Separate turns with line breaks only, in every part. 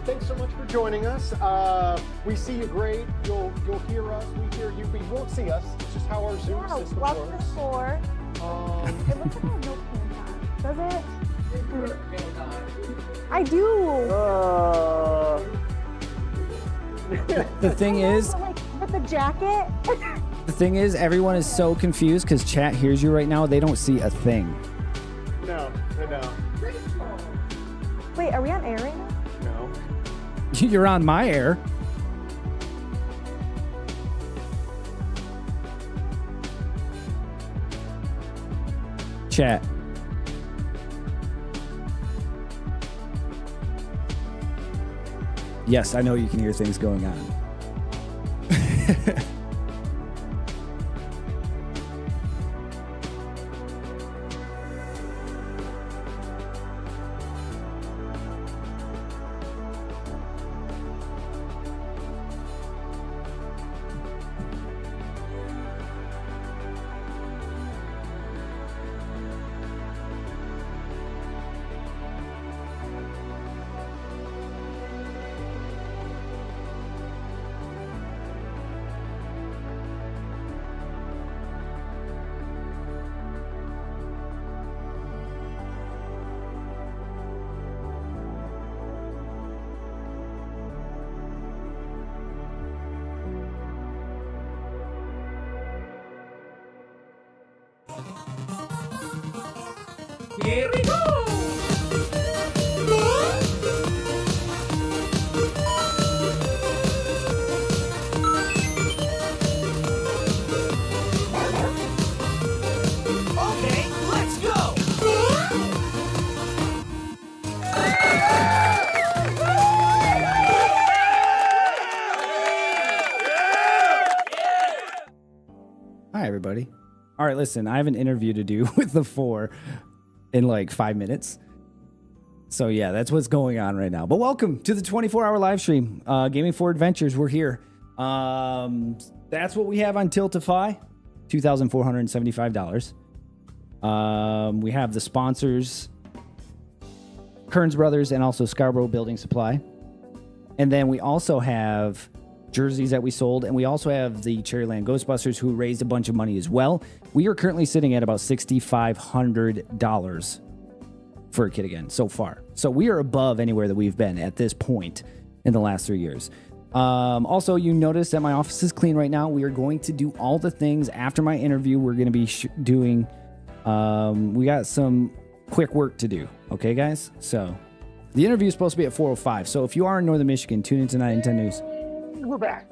So thanks so much for joining us. Uh, we see you great. You'll you'll hear us. We hear you. But you won't see us. It's just how our Zoom
Yeah,
system
welcome to
works.
the floor.
Um,
It looks like I have no pants on. Does it? I do.
uh,
The thing is,
But, like, but the jacket.
the thing is, everyone is so confused because chat hears you right now. They don't see a thing. You're on my air. Chat. Yes, I know you can hear things going on.
Go!
Hi, everybody. All right, listen, I have an interview to do with the four in like five minutes. So, yeah, that's what's going on right now. But welcome to the 24 hour live stream. Uh, Gaming for Adventures, we're here. Um, that's what we have on Tiltify $2,475. Um, we have the sponsors, Kearns Brothers, and also Scarborough Building Supply. And then we also have jerseys that we sold, and we also have the Cherryland Ghostbusters who raised a bunch of money as well. We are currently sitting at about $6,500 for a kid again so far. So we are above anywhere that we've been at this point in the last three years. Um, also, you notice that my office is clean right now. We are going to do all the things after my interview. We're going to be doing. Um, we got some quick work to do. Okay, guys. So the interview is supposed to be at 4:05. So if you are in Northern Michigan, tune in tonight in 10 News.
We're back.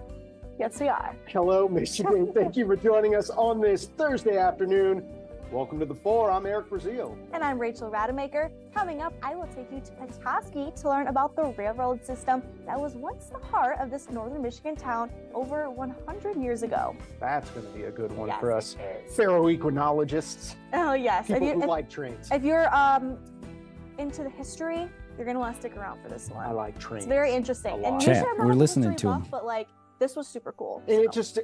Yes, we are.
Hello, Michigan. Thank you for joining us on this Thursday afternoon. Welcome to the four. I'm Eric Brazil.
And I'm Rachel Rademacher. Coming up, I will take you to Petoskey to learn about the railroad system that was once the heart of this northern Michigan town over 100 years ago.
That's going to be a good one
Yes,
for us
it is.
ferroequinologists,
Oh yes. If,
people
you,
who
if,
like trains.
if you're um into the history, you're gonna want to stick around for this one.
I like trains.
It's very interesting.
a
And
lot.
usually
Chat,
I'm
we're listening
history
to 'em.
buff, But like this was super cool.
And it just uh,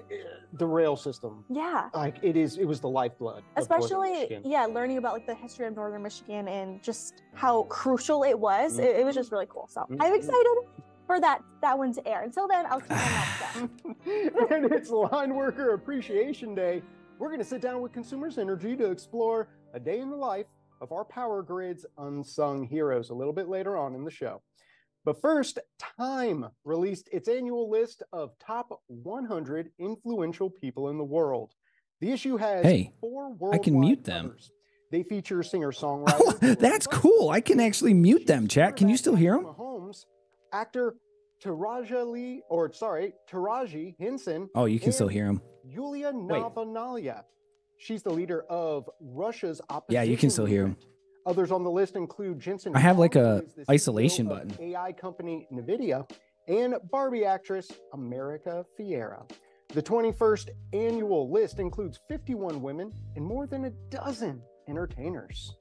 the rail system,
yeah.
like it is. It was the lifeblood.
Especially yeah, learning about like the history of northern Michigan and just how crucial it was. It, it was just really cool. So I'm
Mhm.
excited for that that one to air. Until then, I'll keep my mouth shut.
and it's Line Worker Appreciation Day. We're going to sit down with Consumers Energy to explore a day in the life of our power grid's unsung heroes a little bit later on in the show. But first, Time released its annual list of top 100 influential people in the world. The issue has
Hey,
four
I
worldwide
can mute them.
covers. They feature singer
Oh,
songwriter.
that's cool. I can actually mute them, chat. Can you still hear them?
Mahomes, actor Taraji Lee, or sorry, Taraji Henson.
Oh, you can still hear them.
Yulia Navalnaya. She's the leader of Russia's opposition.
Yeah, you can still hear 'em.
Movement. Others on the list include Jensen.
I have, like, a
who is the
isolation button.
AI company Nvidia, and Barbie actress America Ferrera. The 21st annual list includes 51 women and more than a dozen entertainers.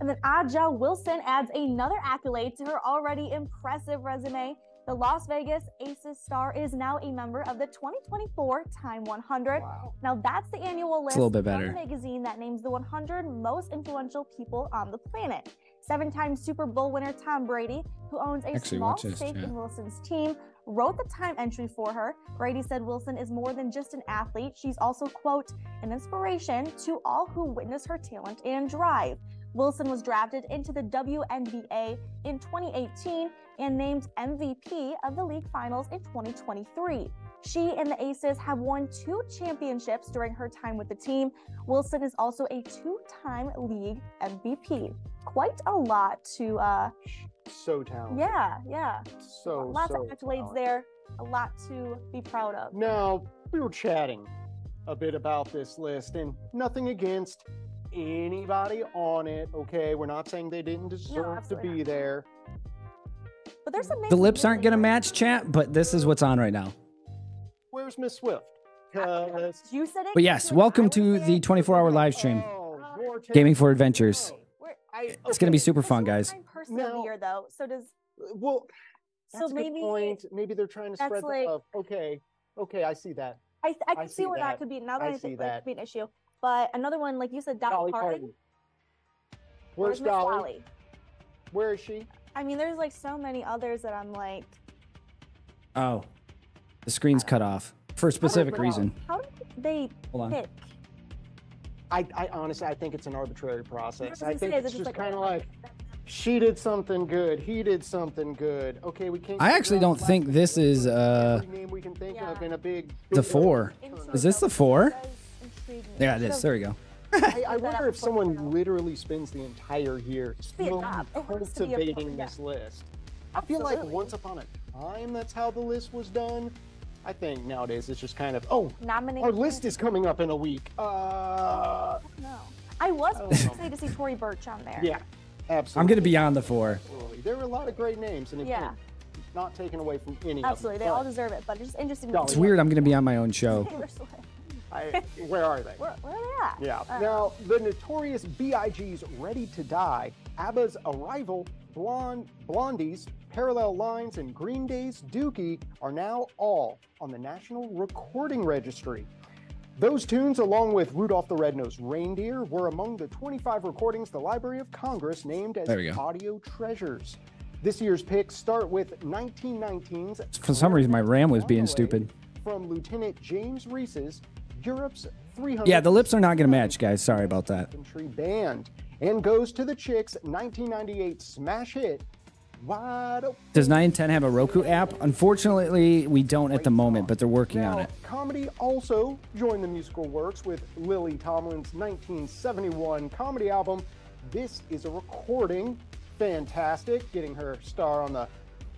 And then A'ja Wilson adds another accolade to her already impressive resume. The Las Vegas Aces star is now a member of the 2024 Time 100.
Wow.
Now that's the annual list
a little bit
from
better.
the magazine that names the 100 most influential people on the planet. Seven-time Super Bowl winner Tom Brady, who owns a
Actually,
small
watch this,
stake
chat.
in Wilson's team, wrote the time entry for her. Brady said Wilson is more than just an athlete; she's also quote an inspiration to all who witness her talent and drive. Wilson was drafted into the WNBA in 2018 and named MVP of the league finals in 2023. She and the Aces have won two championships during her time with the team. Wilson is also a two time league MVP. Quite a lot to, uh,
So talented.
yeah, yeah.
So
Lots
so
of accolades
talented.
there, a lot to be proud of.
Now, we were chatting a bit about this list and nothing against anybody on it. Okay, we're not saying they didn't deserve to be
not.
there.
But there's some
The lips aren't going to match chat, but this is what's on right now.
Where's Miss Swift? 'Cause-
You said it.
But yes, welcome to the 24 hour live stream.
Oh, oh
Gaming for Adventures.
We're-
I,
It's going to be super fun, guys.
time person of the
Now-
year, though. So does uh,
Well,
so
that's a good
maybe
point. Maybe they're trying to spread
like-
the love. Okay, okay, I see that.
I, I
I
can see
see
where
that.
that could be. Now that
I
I, think that
that.
could be an issue. But another one, like you said, Dolly,
Dolly
Parton.
Parton. Where's
Miss
Dolly? Where is she?
I mean, there's like so many others that I'm like,
Oh, the screen's cut off for a specific
know.
reason.
how do they
Hold on.
pick?
I, I honestly, I think it's an arbitrary process. I think
say,
it's
is it
just
like,
kind of like she did something good, he did something good. Okay, we can't.
I actually don't think this is, uh,
name we can think of in a big.
The four. Is this the four?
Does me.
Yeah, it is.
So-
There we go.
I, I wonder if someone
we
literally spends the entire year
be a
slowly
job. It has to be a-
cultivating
yeah.
this list. I feel like once upon a time, that's how the list was done. I think nowadays it's just kind of, oh,
Nominate.
our list is coming up in a week. Uh,
No. I was
I
excited to see Tory Burch on there.
yeah, absolutely.
I'm going to be on the four.
Absolutely. There were a lot of great names, and
Yeah.
not taken away from any
Absolutely.
of
They all deserve it, but it's just interesting.
It's weird. I'm going to be on my own show.
Taylor Swift.
I, where are they?
Where, where are they at?
Yeah.
Uh,
now, the notorious B.I.G.'s Ready to Die, ABBA's Arrival, Blonde, Blondie's Parallel Lines, and Green Day's Dookie are now all on the National Recording Registry. Those tunes, along with Rudolph the Red-Nosed Reindeer, were among the 25 recordings the Library of Congress named as
There we go.
audio treasures. This year's picks start with 1919's
For some reason, my RAM was being stupid.
From Lieutenant James Reese's Europe's 300
Yeah, the lips are not going to match, guys. Sorry about that.
Band and goes to the Chicks 1998 smash hit Wide Open.
Does 910 have a Roku app? Unfortunately, we don't at the moment, but they're working on it.
Comedy also joined the musical works with Lily Tomlin's 1971 comedy album. This is a recording. Fantastic. Getting her star on the.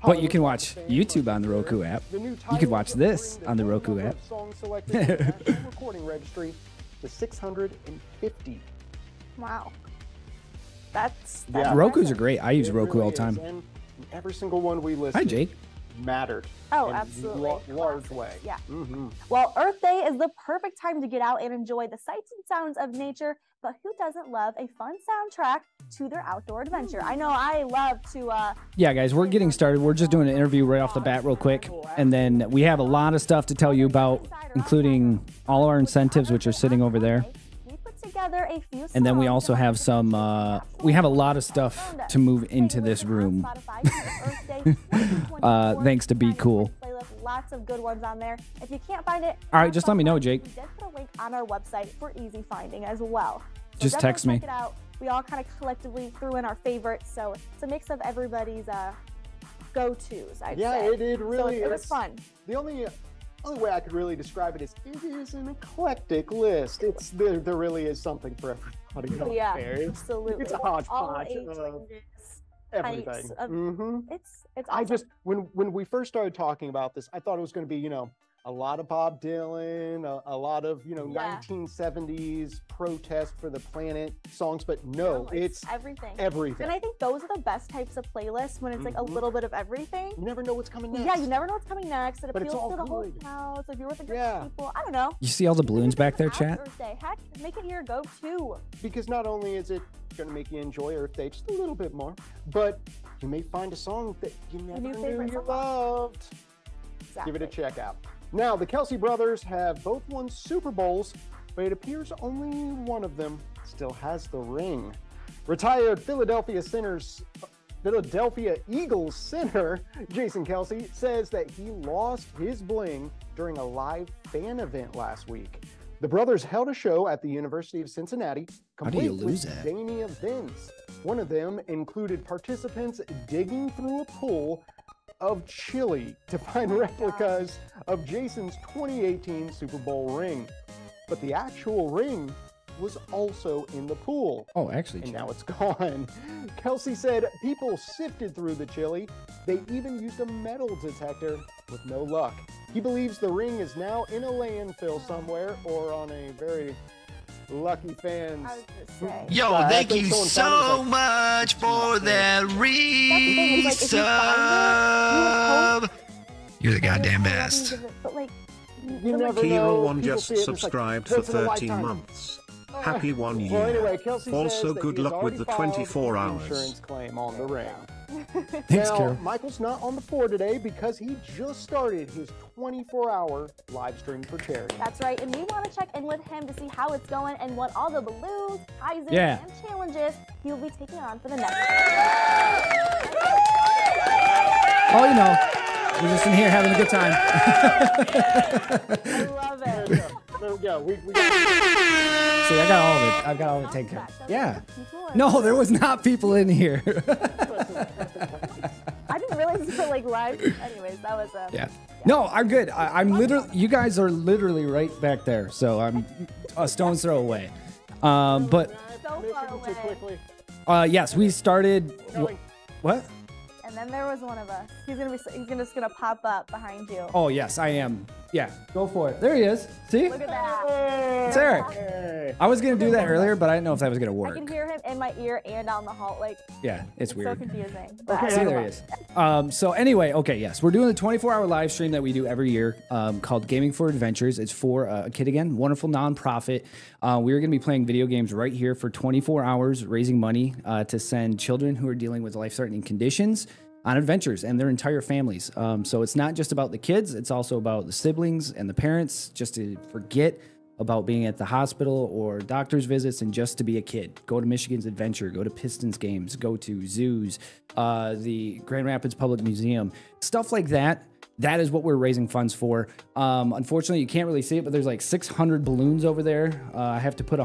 But you can watch
Walk of Fame
YouTube on the. Roku app. You
can
watch this on the Roku app.
of Songs selected in the Recording Registry to 650.
Wow. That's,
Yeah.
Roku's are great. I use Roku all the time.
Every single one we listed
Hi, Jake.
Mattered.
Oh,
in a
absolutely.
la- large
Classics,
way.
Yeah.
hmm
Well, Earth Day is the perfect time to get out and enjoy the sights and sounds of nature, but who doesn't love a fun soundtrack to their outdoor adventure? I know I love to uh
Yeah, guys, we're getting started. We're just doing an interview right off the bat, real quick. And then we have a lot of stuff to tell you about, including all our incentives, which are sitting over there. And then we also have some, uh, we have a lot of stuff to move into this room. Uh, thanks to Be Cool.
Lots of good ones on there. If you can't find it,
All right, just let me know. Jake.
We did put a link on our website for easy finding as well. So
Just text me.
Check it out. We all kind of collectively threw in our favorites, so it's a mix of everybody's uh, go-tos. I'd
Yeah,
say.
it, it
So
really
it, it was fun.
The only only way I could really describe it is it is an eclectic list. It's there. There really is something for everybody out
Yeah,
there. It's
absolutely.
it's a hodgepodge of everything.
of-
hmm
It's it's.
I just when when we first started talking about this, I thought it was going to be you know a lot of Bob Dylan, a, a lot of you know
Yeah.
1970s protest for the planet songs, but no, it's
everything.
everything.
And I think those are the best types of playlists when it's like a
Mhm.
little bit of everything.
you never know what's coming next.
Yeah, you never know what's coming next. It
But it's
appeals to the whole
good.
house. If you're with a group
Yeah.
of people, I don't know.
You see all the balloons back there,
Happy
chat?
Earth Day. Heck, make it your go-to.
because not only is it going to make you enjoy Earth Day just a little bit more, but you may find a song that you never
new
knew you
song.
loved.
Exactly.
Give it a check out. Now, the Kelce brothers have both won Super Bowls, but it appears only one of them still has the ring. Retired Philadelphia Sinners. Philadelphia Eagles center Jason Kelce says that he lost his bling during a live fan event last week. The brothers held a show at the University of Cincinnati,
How do you
complete with
that?
zany events. One of them included participants digging through a pool of chili to find oh replicas of Jason's 2018 Super Bowl ring. But the actual ring was also in the pool
Oh, actually,
and now it's gone. Kelce said people sifted through the chili. They even used a metal detector with no luck. He believes the ring is now in a landfill somewhere or on a very lucky fan's.
I was gonna say.
Yo,
Uh,
thank you
someone found it,
so
like,
much for that
thing, like, you find
resub. You're the goddamn best.
thousands of But like,
You never know.
One just
see it like,
subscribed for
once in a
13
lifetime.
months. Happy one year.
Well, anyway, Kelce
Also,
says
good luck with the 24 hours.
Insurance claim on the ring.
Thanks,
now,
Carol.
Michael's not on the floor today because he just started his 24-hour live stream for charity.
That's right, and we want to check in with him to see how it's going and what all the balloons, prizes,
Yeah.
and challenges he'll be taking on for the next.
Oh, you know, we're just in here having a good time.
I love it.
we. There we go. We, we got
See, I got all of it. I've got all of it taken care of. Yeah. No, there was not people in here.
I didn't realize you was like live. Anyways, that was um,
yeah. No, I'm good. I, I'm literally. You guys are literally right back there, so I'm a stone's throw away. Um, but
so far away.
quickly.
uh, yes, we started. wh- What?
And then there was one of us. He's gonna be. He's gonna just gonna pop up behind you.
Oh yes, I am. Yeah, go for it. There he is. See,
Look at that.
it's Eric.
Hey.
I was gonna do that earlier, but I didn't know if that was gonna work.
I can hear him in my ear and down the hall. Like
Yeah, it's
so
weird.
confusing.
Okay.
See, there he is. Um, so anyway, okay, yes, we're doing the 24-hour live stream that we do every year um, called Gaming for Adventures. It's for uh, a kid again, wonderful nonprofit. Uh, we're going to be playing video games right here for 24 hours, raising money uh, to send children who are dealing with life-threatening conditions on adventures and their entire families. Um, so it's not just about the kids; it's also about the siblings and the parents, just to forget about being at the hospital or doctor's visits and just to be a kid. Go to Michigan's Adventure, go to Pistons games, go to zoos, uh, the Grand Rapids Public Museum, stuff like that. That is what we're raising funds for. Um, unfortunately, you can't really see it, but there's like 600 balloons over there. Uh, I have to put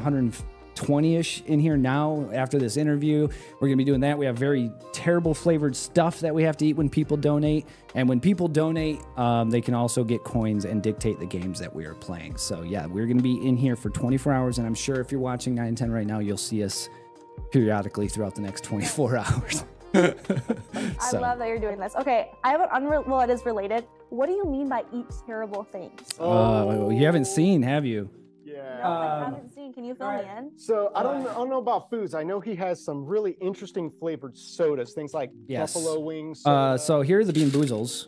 120-ish in here now after this interview. We're gonna be doing that. We have very terrible flavored stuff that we have to eat when people donate. And when people donate, um, they can also get coins and dictate the games that we are playing. So yeah, we're gonna be in here for 24 hours, and I'm sure if you're watching 9 and 10 right now, you'll see us periodically throughout the next 24 hours.
I love that you're doing this. Okay, I have an unreal. Well, it is related. What do you mean by eat terrible things?
Uh, you haven't seen, have you?
Yeah.
No, I
Um,
haven't seen. Can you fill me in?
So I don't, I don't know about foods. I know he has some really interesting flavored sodas, things like
Yes.
buffalo wings.
Uh, so here are the Bean Boozles.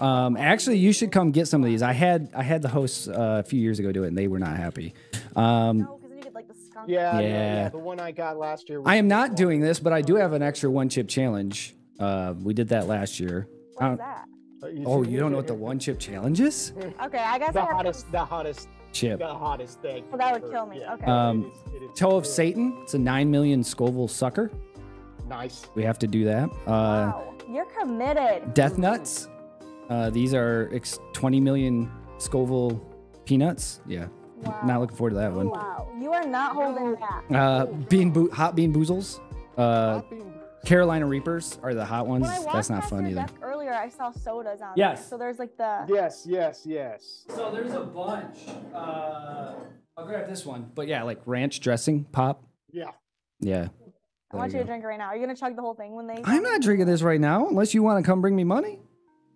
Um, actually, you should come get some of these. I had I had the hosts uh, a few years ago do it, and they were not happy. Um,
No, because you get like the skunk.
yeah, I know,
Yeah.
yeah, the one I got last year. Was
I am not doing this, but I do have an extra one chip challenge. Uh, we did that last year.
What is that?
Uh, you
oh, you don't know what the one chip challenge is?
Okay, I guess
The
I have
hottest, the hottest,
Chip.
the hottest thing.
Well, that would
ever.
kill me.
Yeah.
Okay.
Um,
It is- it is
Toe of Satan. It's a nine million Scoville sucker.
Nice.
We have to do that. Uh,
Wow, you're committed.
Death nuts. Uh, these are ex- 20 million Scoville peanuts. Yeah.
Wow.
Not looking forward to that one.
Wow, you are not holding back.
Uh, bean bo- hot bean boozles. Uh,
Hot bean-
Carolina Reapers are the hot ones.
When I walked
That's not
past
fun
your
either.
Desk earlier, I saw sodas on
Yes.
there. So there's like the.
Yes, yes, yes.
So there's a bunch. Uh, I'll grab this one. But yeah, like ranch dressing pop.
Yeah.
Yeah.
I want
There
you to drink it right now. Are you gonna chug the whole thing when they?
I'm not drinking this right now unless you want to come bring me money.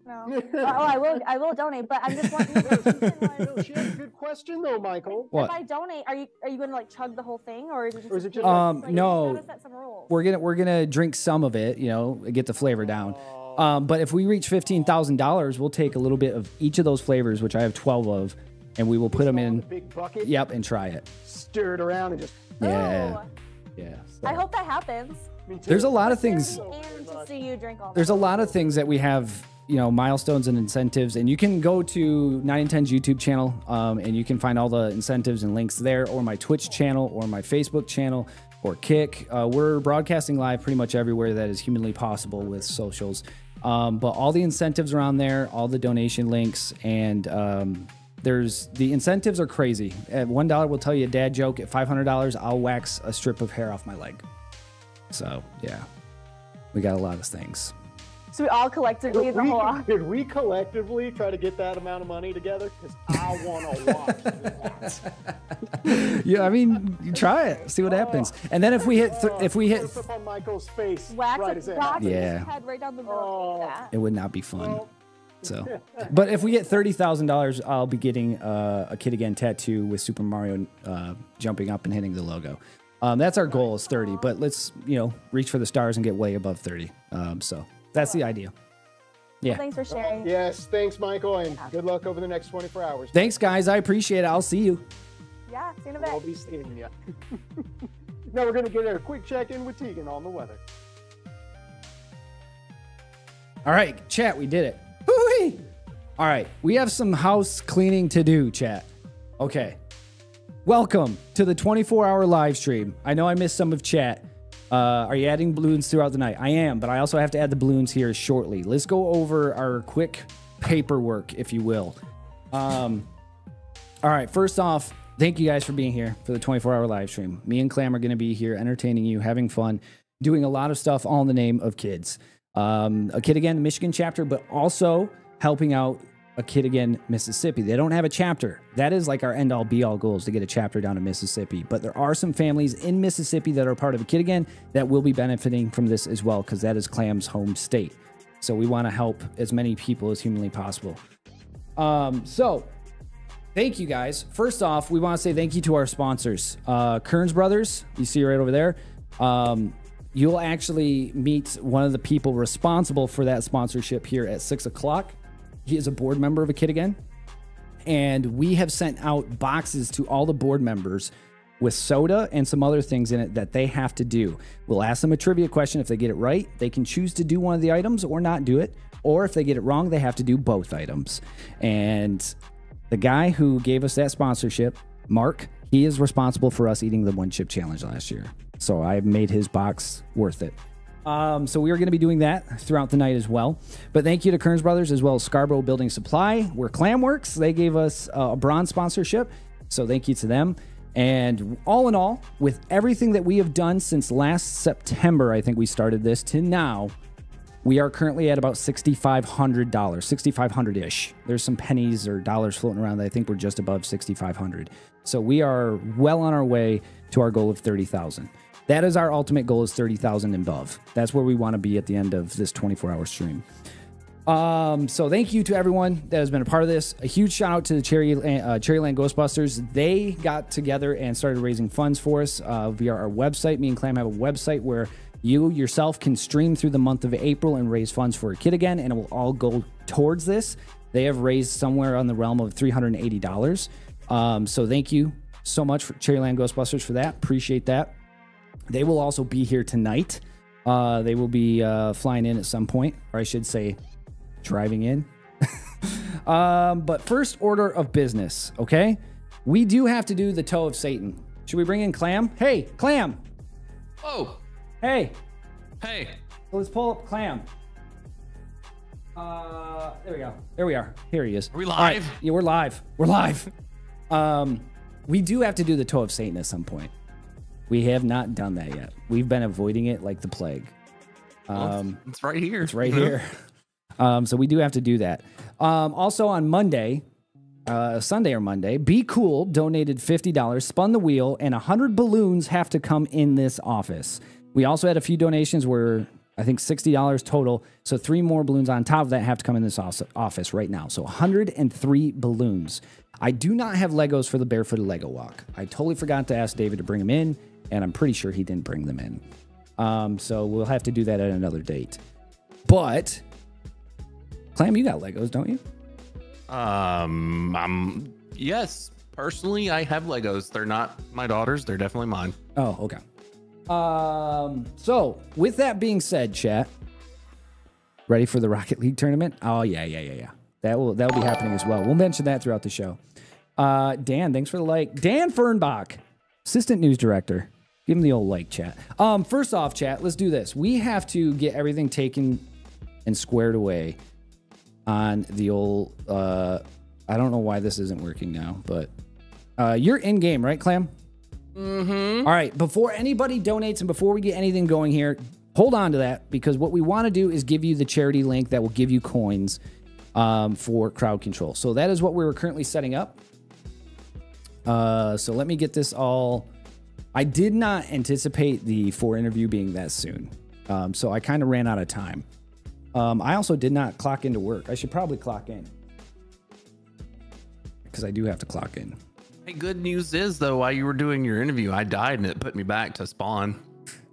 No. oh, I will. I will donate, but I'm just wondering.
no, she had a good question though, Michael.
What?
If I donate, are you are you going to like chug the whole thing, or is it just?
Or is it just
Um,
like,
no.
set some rules.
We're gonna we're gonna drink some of it, you know, get the flavor down. Um, but if we reach fifteen thousand dollars, we'll take a little bit of each of those flavors, which I have twelve of, and we will put them in.
the big bucket.
Yep, and try it.
Stir it around and just.
Yeah,
Ooh,
yeah.
I hope that happens.
Me too.
There's a lot of things.
And to see you drink all.
There's a lot of things that we have, you know, milestones and incentives, and you can go to 9 and 10's YouTube channel, um, and you can find all the incentives and links there, or my Twitch channel, or my Facebook channel, or Kick. Uh, we're broadcasting live pretty much everywhere that is humanly possible with socials. Um, but all the incentives are on there, all the donation links, and um, there's the incentives are crazy. At one dollar, we'll tell you a dad joke. At five hundred dollars, I'll wax a strip of hair off my leg. So yeah, we got a lot of things.
So we all collectively in
Did
the
we,
whole.
did we collectively try to get that amount of money together? Because I want to watch that.
yeah, I mean, you try it, see what happens, and then if we hit, th- if we hit,
Close up on Michael's face
Wax,
right
it,
as it
wax.
Yeah.
his head right down the middle.
Oh.
that.
it would not be fun.
Well,
So, but if we get thirty thousand dollars, I'll be getting uh, a kid again tattoo with Super Mario uh, jumping up and hitting the logo. Um, that's our goal is thirty, but let's you know reach for the stars and get way above thirty. Um, so that's the idea. Yeah.
Thanks for sharing.
Yes, thanks, Michael, and good luck over the next 24 hours.
Thanks, guys. I appreciate it. I'll see you.
Yeah, see you in a
I'll be seeing you. now we're going to get a quick check in with Tegan on the weather.
All right, chat, we did it. Hoo-wee! All right, we have some house cleaning to do, chat. Okay. Welcome to the 24 hour live stream. I know I missed some of chat. Uh, are you adding balloons throughout the night? I am, but I also have to add the balloons here shortly. Let's go over our quick paperwork, if you will. Um, all right, first off, thank you guys for being here for the 24 hour live stream. Me and Clam are going to be here entertaining you, having fun, doing a lot of stuff all in the name of kids. Um, a kid again, the Michigan chapter, but also helping out a kid again, Mississippi. They don't have a chapter. That is like our end all be all goals to get a chapter down in Mississippi. But there are some families in Mississippi that are part of a kid again that will be benefiting from this as well because that is Clam's home state. So we want to help as many people as humanly possible. Um, so thank you guys. First off, we want to say thank you to our sponsors, uh, Kearns Brothers. You see right over there. Um, you'll actually meet one of the people responsible for that sponsorship here at six o'clock. He is a board member of a kid again, and we have sent out boxes to all the board members with soda and some other things in it that they have to do. We'll ask them a trivia question. If they get it right, they can choose to do one of the items or not do it. Or if they get it wrong, they have to do both items. And the guy who gave us that sponsorship, Mark, he is responsible for us eating the one chip challenge last year. So I made his box worth it. Um, so we are going to be doing that throughout the night as well. But thank you to Kearns Brothers as well as Scarborough Building Supply, where Clam works. They gave us uh, a bronze sponsorship. So thank you to them. And all in all, with everything that we have done since last September, I think we started this to now, we are currently at about $6,500, 6,500 ish. There's some pennies or dollars floating around that I think we're just above 6,500. So we are well on our way to our goal of 30,000. That is our ultimate goal is 30,000 and above. That's where we want to be at the end of this 24 hour stream. Um, so thank you to everyone that has been a part of this. A huge shout out to the Cherry uh, Cherryland Ghostbusters. They got together and started raising funds for us uh, via our website. Me and Clam have a website where you yourself can stream through the month of April and raise funds for a kid again, and it will all go towards this. They have raised somewhere on the realm of three hundred and eighty dollars. Um, so thank you so much for Cherryland Ghostbusters for that. Appreciate that. They will also be here tonight. Uh, they will be uh, flying in at some point, or I should say, driving in. um, but first order of business, okay? We do have to do the toe of Satan. Should we bring in Clam? Hey, Clam.
Oh,
Hey,
hey.
let's pull up Clam. Uh, there we go. There we are. Here he is.
Are we
All right.
live?
Yeah, we're live. We're live. Um, we do have to do the toe of Satan at some point. We have not done that yet. We've been avoiding it like the plague. Um,
it's right here.
It's right here. Um, so we do have to do that. Um, also on Monday, uh, Sunday or Monday, Be Cool donated $50, spun the wheel, and 100 balloons have to come in this office. We also had a few donations where I think $60 total. So three more balloons on top of that have to come in this office right now. So 103 balloons. I do not have Legos for the barefooted Lego walk. I totally forgot to ask David to bring them in, and I'm pretty sure he didn't bring them in. Um, so we'll have to do that at another date. But Clam, you got Legos, don't you?
Um, um, yes. Personally, I have Legos. They're not my daughter's. They're definitely mine.
Oh, okay. Um, so with that being said, chat, ready for the Rocket League tournament? Oh yeah, yeah, yeah, yeah. That will that will be happening as well. We'll mention that throughout the show. Uh, Dan, thanks for the like. Dan Fernbach, assistant news director. Give him the old like chat. Um, first off, chat, let's do this. We have to get everything taken and squared away on the old. Uh, I don't know why this isn't working now, but uh, you're in game, right, Clam? Mm-hmm. All right, before anybody donates and before we get anything going here, hold on to that because what we want to do is give you the charity link that will give you coins um, for crowd control. So that is what we're currently setting up. Uh, so let me get this all. I did not anticipate the four interview being that soon, um, so I kind of ran out of time. Um, I also did not clock into work. I should probably clock in because I do have to clock in.
Hey, good news is though, while you were doing your interview, I died and it put me back to spawn.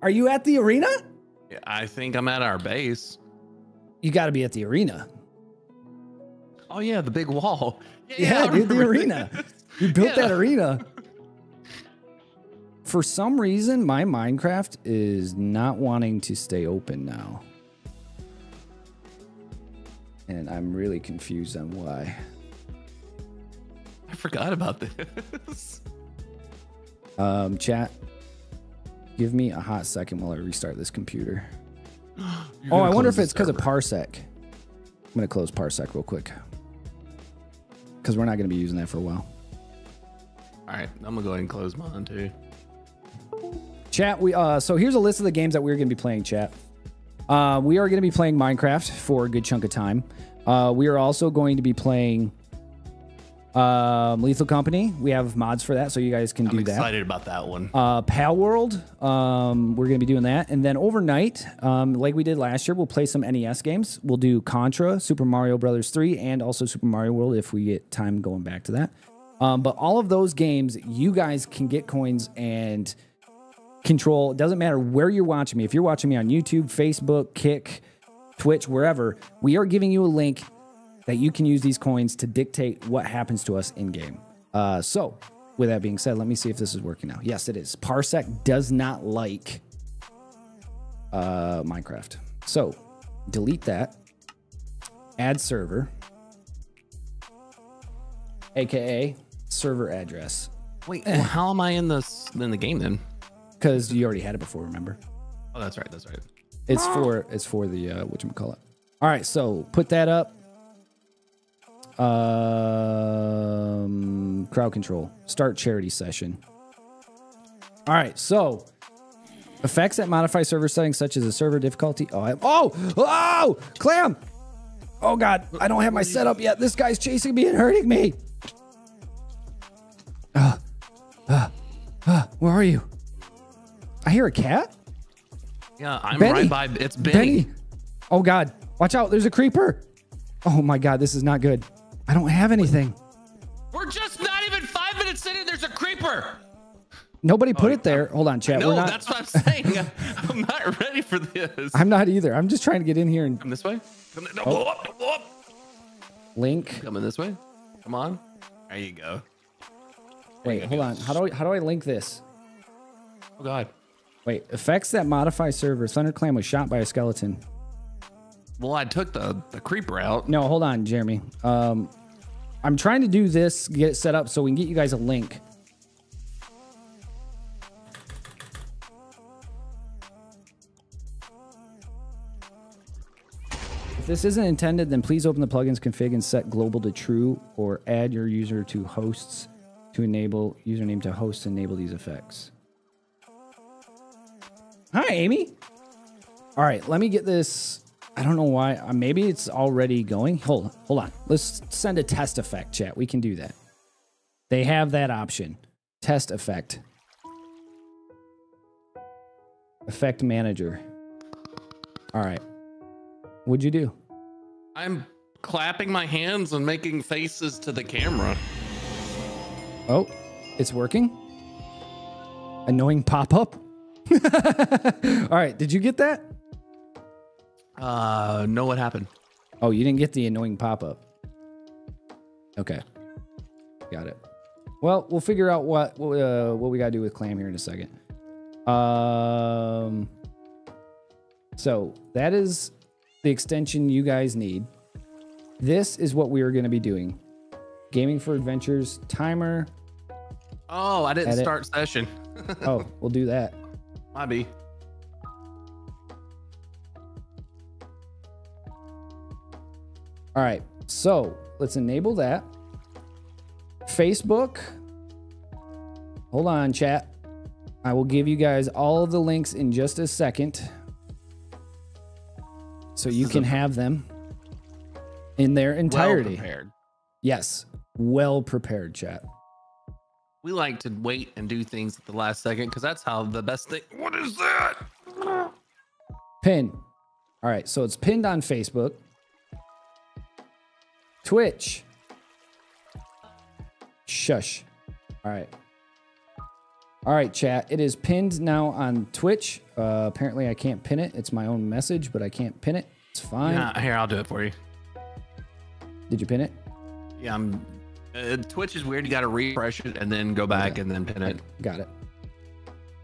Are you at the arena?
Yeah, I think I'm at our base.
You got to be at the arena.
Oh yeah, the big wall.
Yeah,
I
dude, the arena.
this.
You built
Yeah.
that arena. For some reason, my Minecraft is not wanting to stay open now. And I'm really confused on why.
I forgot about this.
Um, chat, give me a hot second while I restart this computer. Oh, I wonder if it's because of. Parsec. I'm going to close Parsec real quick. Because we're not going to be using that for a while.
All right, I'm gonna go ahead and close mine too.
Chat, we uh so here's a list of the games that we're gonna be playing, chat. Uh, we are gonna be playing Minecraft for a good chunk of time. Uh, we are also going to be playing um, Lethal Company. We have mods for that, so you guys can
I'm
do that.
excited about that one.
Uh, Palworld, um, we're going to be doing that. And then overnight, um, like we did last year, we'll play some NES games. We'll do Contra, Super Mario Brothers 3, and also Super Mario World if we get time going back to that. Um, but all of those games, you guys can get coins and control. It doesn't matter where you're watching me. If you're watching me on YouTube, Facebook, Kick, Twitch, wherever, we are giving you a link that you can use these coins to dictate what happens to us in game. Uh, so, with that being said, let me see if this is working now. Yes, it is. Parsec does not like uh, Minecraft. So, delete that. Add server, aka server address,
Wait, well, how am I in this in the game then?
Because you already had it before. Remember?
Oh, that's right. That's right.
It's for it's for the uh, what you call it. All right, so put that up. Um, crowd control. Start charity session. All right, so effects that modify server settings such as a server difficulty. Oh, I, oh, oh, clam. Oh God, I don't have my setup yet. This guy's chasing me and hurting me. Uh, uh, uh, where are you? I hear a cat.
Yeah, I'm
Benny.
right by. It's Benny.
Benny. Oh God. Watch out. There's a creeper. Oh my God. This is not good. I don't have anything.
We're just not even five minutes in, and there's a creeper.
Nobody put oh, it there. Hold on, chat.
No,
We're not.
that's what I'm saying. I'm not ready for this.
I'm not either. I'm just trying to get in here and
Come this way. Come no,
Oh.
blow up, don't up.
link.
Coming this way. Come on. There you go.
Wait, hold on. How do I how do I link this?
Oh God.
Wait, effects that modify server. Thunderclam was shot by a skeleton.
Well, I took the the creeper out.
No, hold on, Jeremy. Um, I'm trying to do this, get it set up so we can get you guys a link. If this isn't intended, then please open the plugins config and set global to true or add your user to hosts to enable username to host enable these effects. Hi, Amy. All right, let me get this. I don't know why. Uh, maybe it's already going. Hold, hold on. Let's send a test effect chat. We can do that. They have that option. Test effect. Effect manager. All right. What'd you do?
I'm clapping my hands and making faces to the camera.
Oh, it's working. Annoying pop up. All right. Did you get that?
Uh, know what happened?
Oh, you didn't get the annoying pop up. Okay. Got it. Well, we'll figure out what what, uh, what we got to do with clam here in a second. Um so, that is the extension you guys need. This is what we are going to be doing. Gaming for Adventures timer.
Oh, I didn't
Edit.
start session.
Oh, we'll do that.
Might be.
All right. So, let's enable that. Facebook. Hold on, chat. I will give you guys all of the links in just a second. So you can have them in their entirety.
Well
entirety.
prepared.
yes. Well prepared, chat.
We like to wait and do things at the last second because that's how the best thing. What is that?
Pin. All right. So it's pinned on Facebook, Twitch. Shush. All right. All right, chat. It is pinned now on Twitch. Uh, apparently, I can't pin it. It's my own message, but I can't pin it. It's fine.
Yeah, here, I'll do it for you.
Did you pin it?
Yeah, I'm. Uh, Twitch is weird. You got to refresh it and then go back
Okay.
and then pin it.
Got it.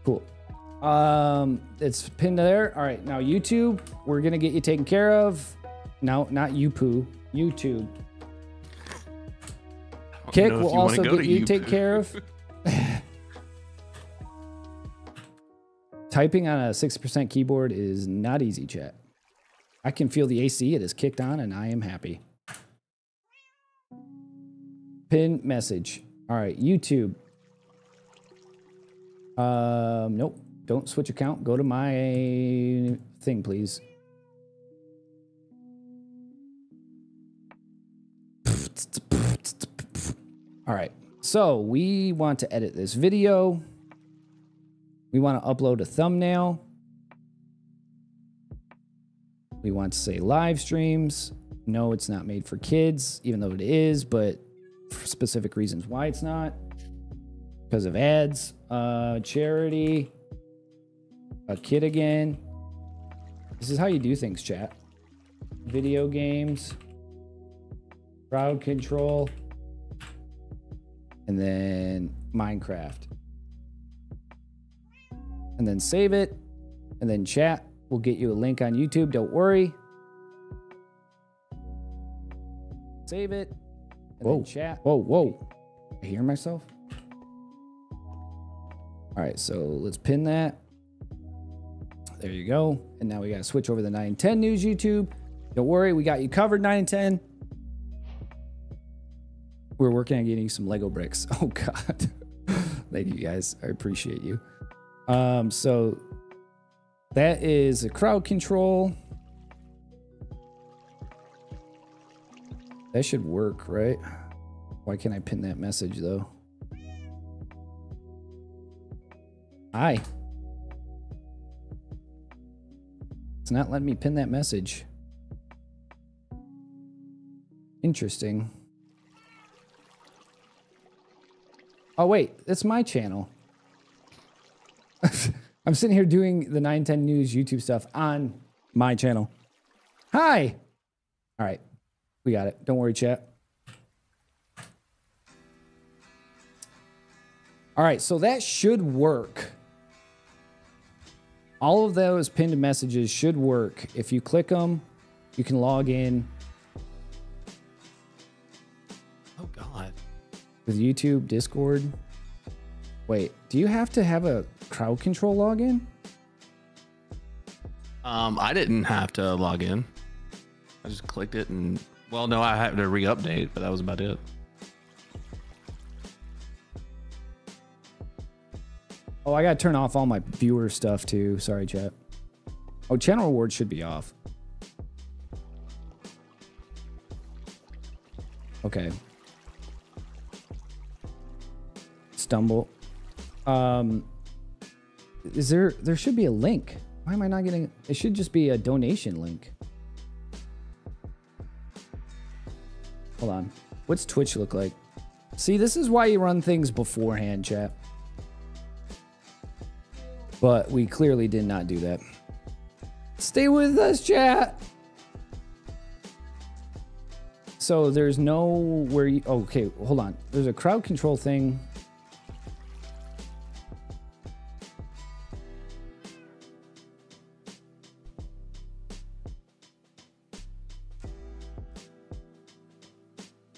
Cool. Um, it's pinned there. All right. Now YouTube, we're gonna get you taken care of. No, not you poo. YouTube. Kick
know if
will also get
to
you take care of. Typing on a 6% keyboard is not easy, chat. I can feel the AC. It is kicked on, and I am happy. Pin message. All right, YouTube. Um, nope. Don't switch account. Go to my thing, please. All right. So we want to edit this video. We want to upload a thumbnail. We want to say live streams. No, it's not made for kids, even though it is, but specific reasons why it's not. Because of ads. Uh, charity. A kid again. This is how you do things, chat. Video games. Crowd control. And then Minecraft. And then save it. And then chat. We'll get you a link on YouTube. Don't worry. Save it. And
Whoa.
chat. Whoa, whoa. I hear myself. All right, so let's pin that. There you go. And now we got to switch over to the 910 News YouTube. Don't worry, we got you covered, 9 and 10. We're working on getting some Lego bricks. Oh, God. Thank you guys. I appreciate you. Um, so that is a crowd control. That should work, right? Why can't I pin that message though? Hi. It's not letting me pin that message. Interesting. Oh wait, it's my channel. I'm sitting here doing the 910 News YouTube stuff on my channel. Hi. All right. We got it. Don't worry, chat. All right, so that should work. All of those pinned messages should work. If you click them, you can log in
Oh God.
with YouTube, Discord. Wait, do you have to have a crowd control login?
Um, I didn't have to log in. I just clicked it and well, no, I had to re-update, but that was about it.
Oh, I gotta turn off all my viewer stuff too. Sorry, chat. Oh, channel rewards should be off. Okay. Stumble. Um, is there? There should be a link. Why am I not getting? It should just be a donation link. Hold on. What's Twitch look like? See, this is why you run things beforehand, chat. But we clearly did not do that. Stay with us, chat. So there's no where you. Okay, hold on. There's a crowd control thing.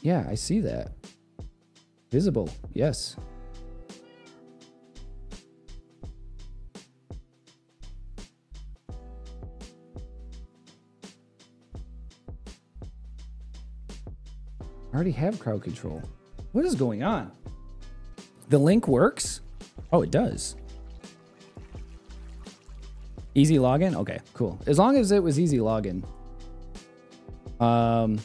Yeah, I see that. Visible, yes. I already have crowd control. What is going on? The link works? Oh, it does. Easy login? Okay, cool. As long as it was easy login. Um,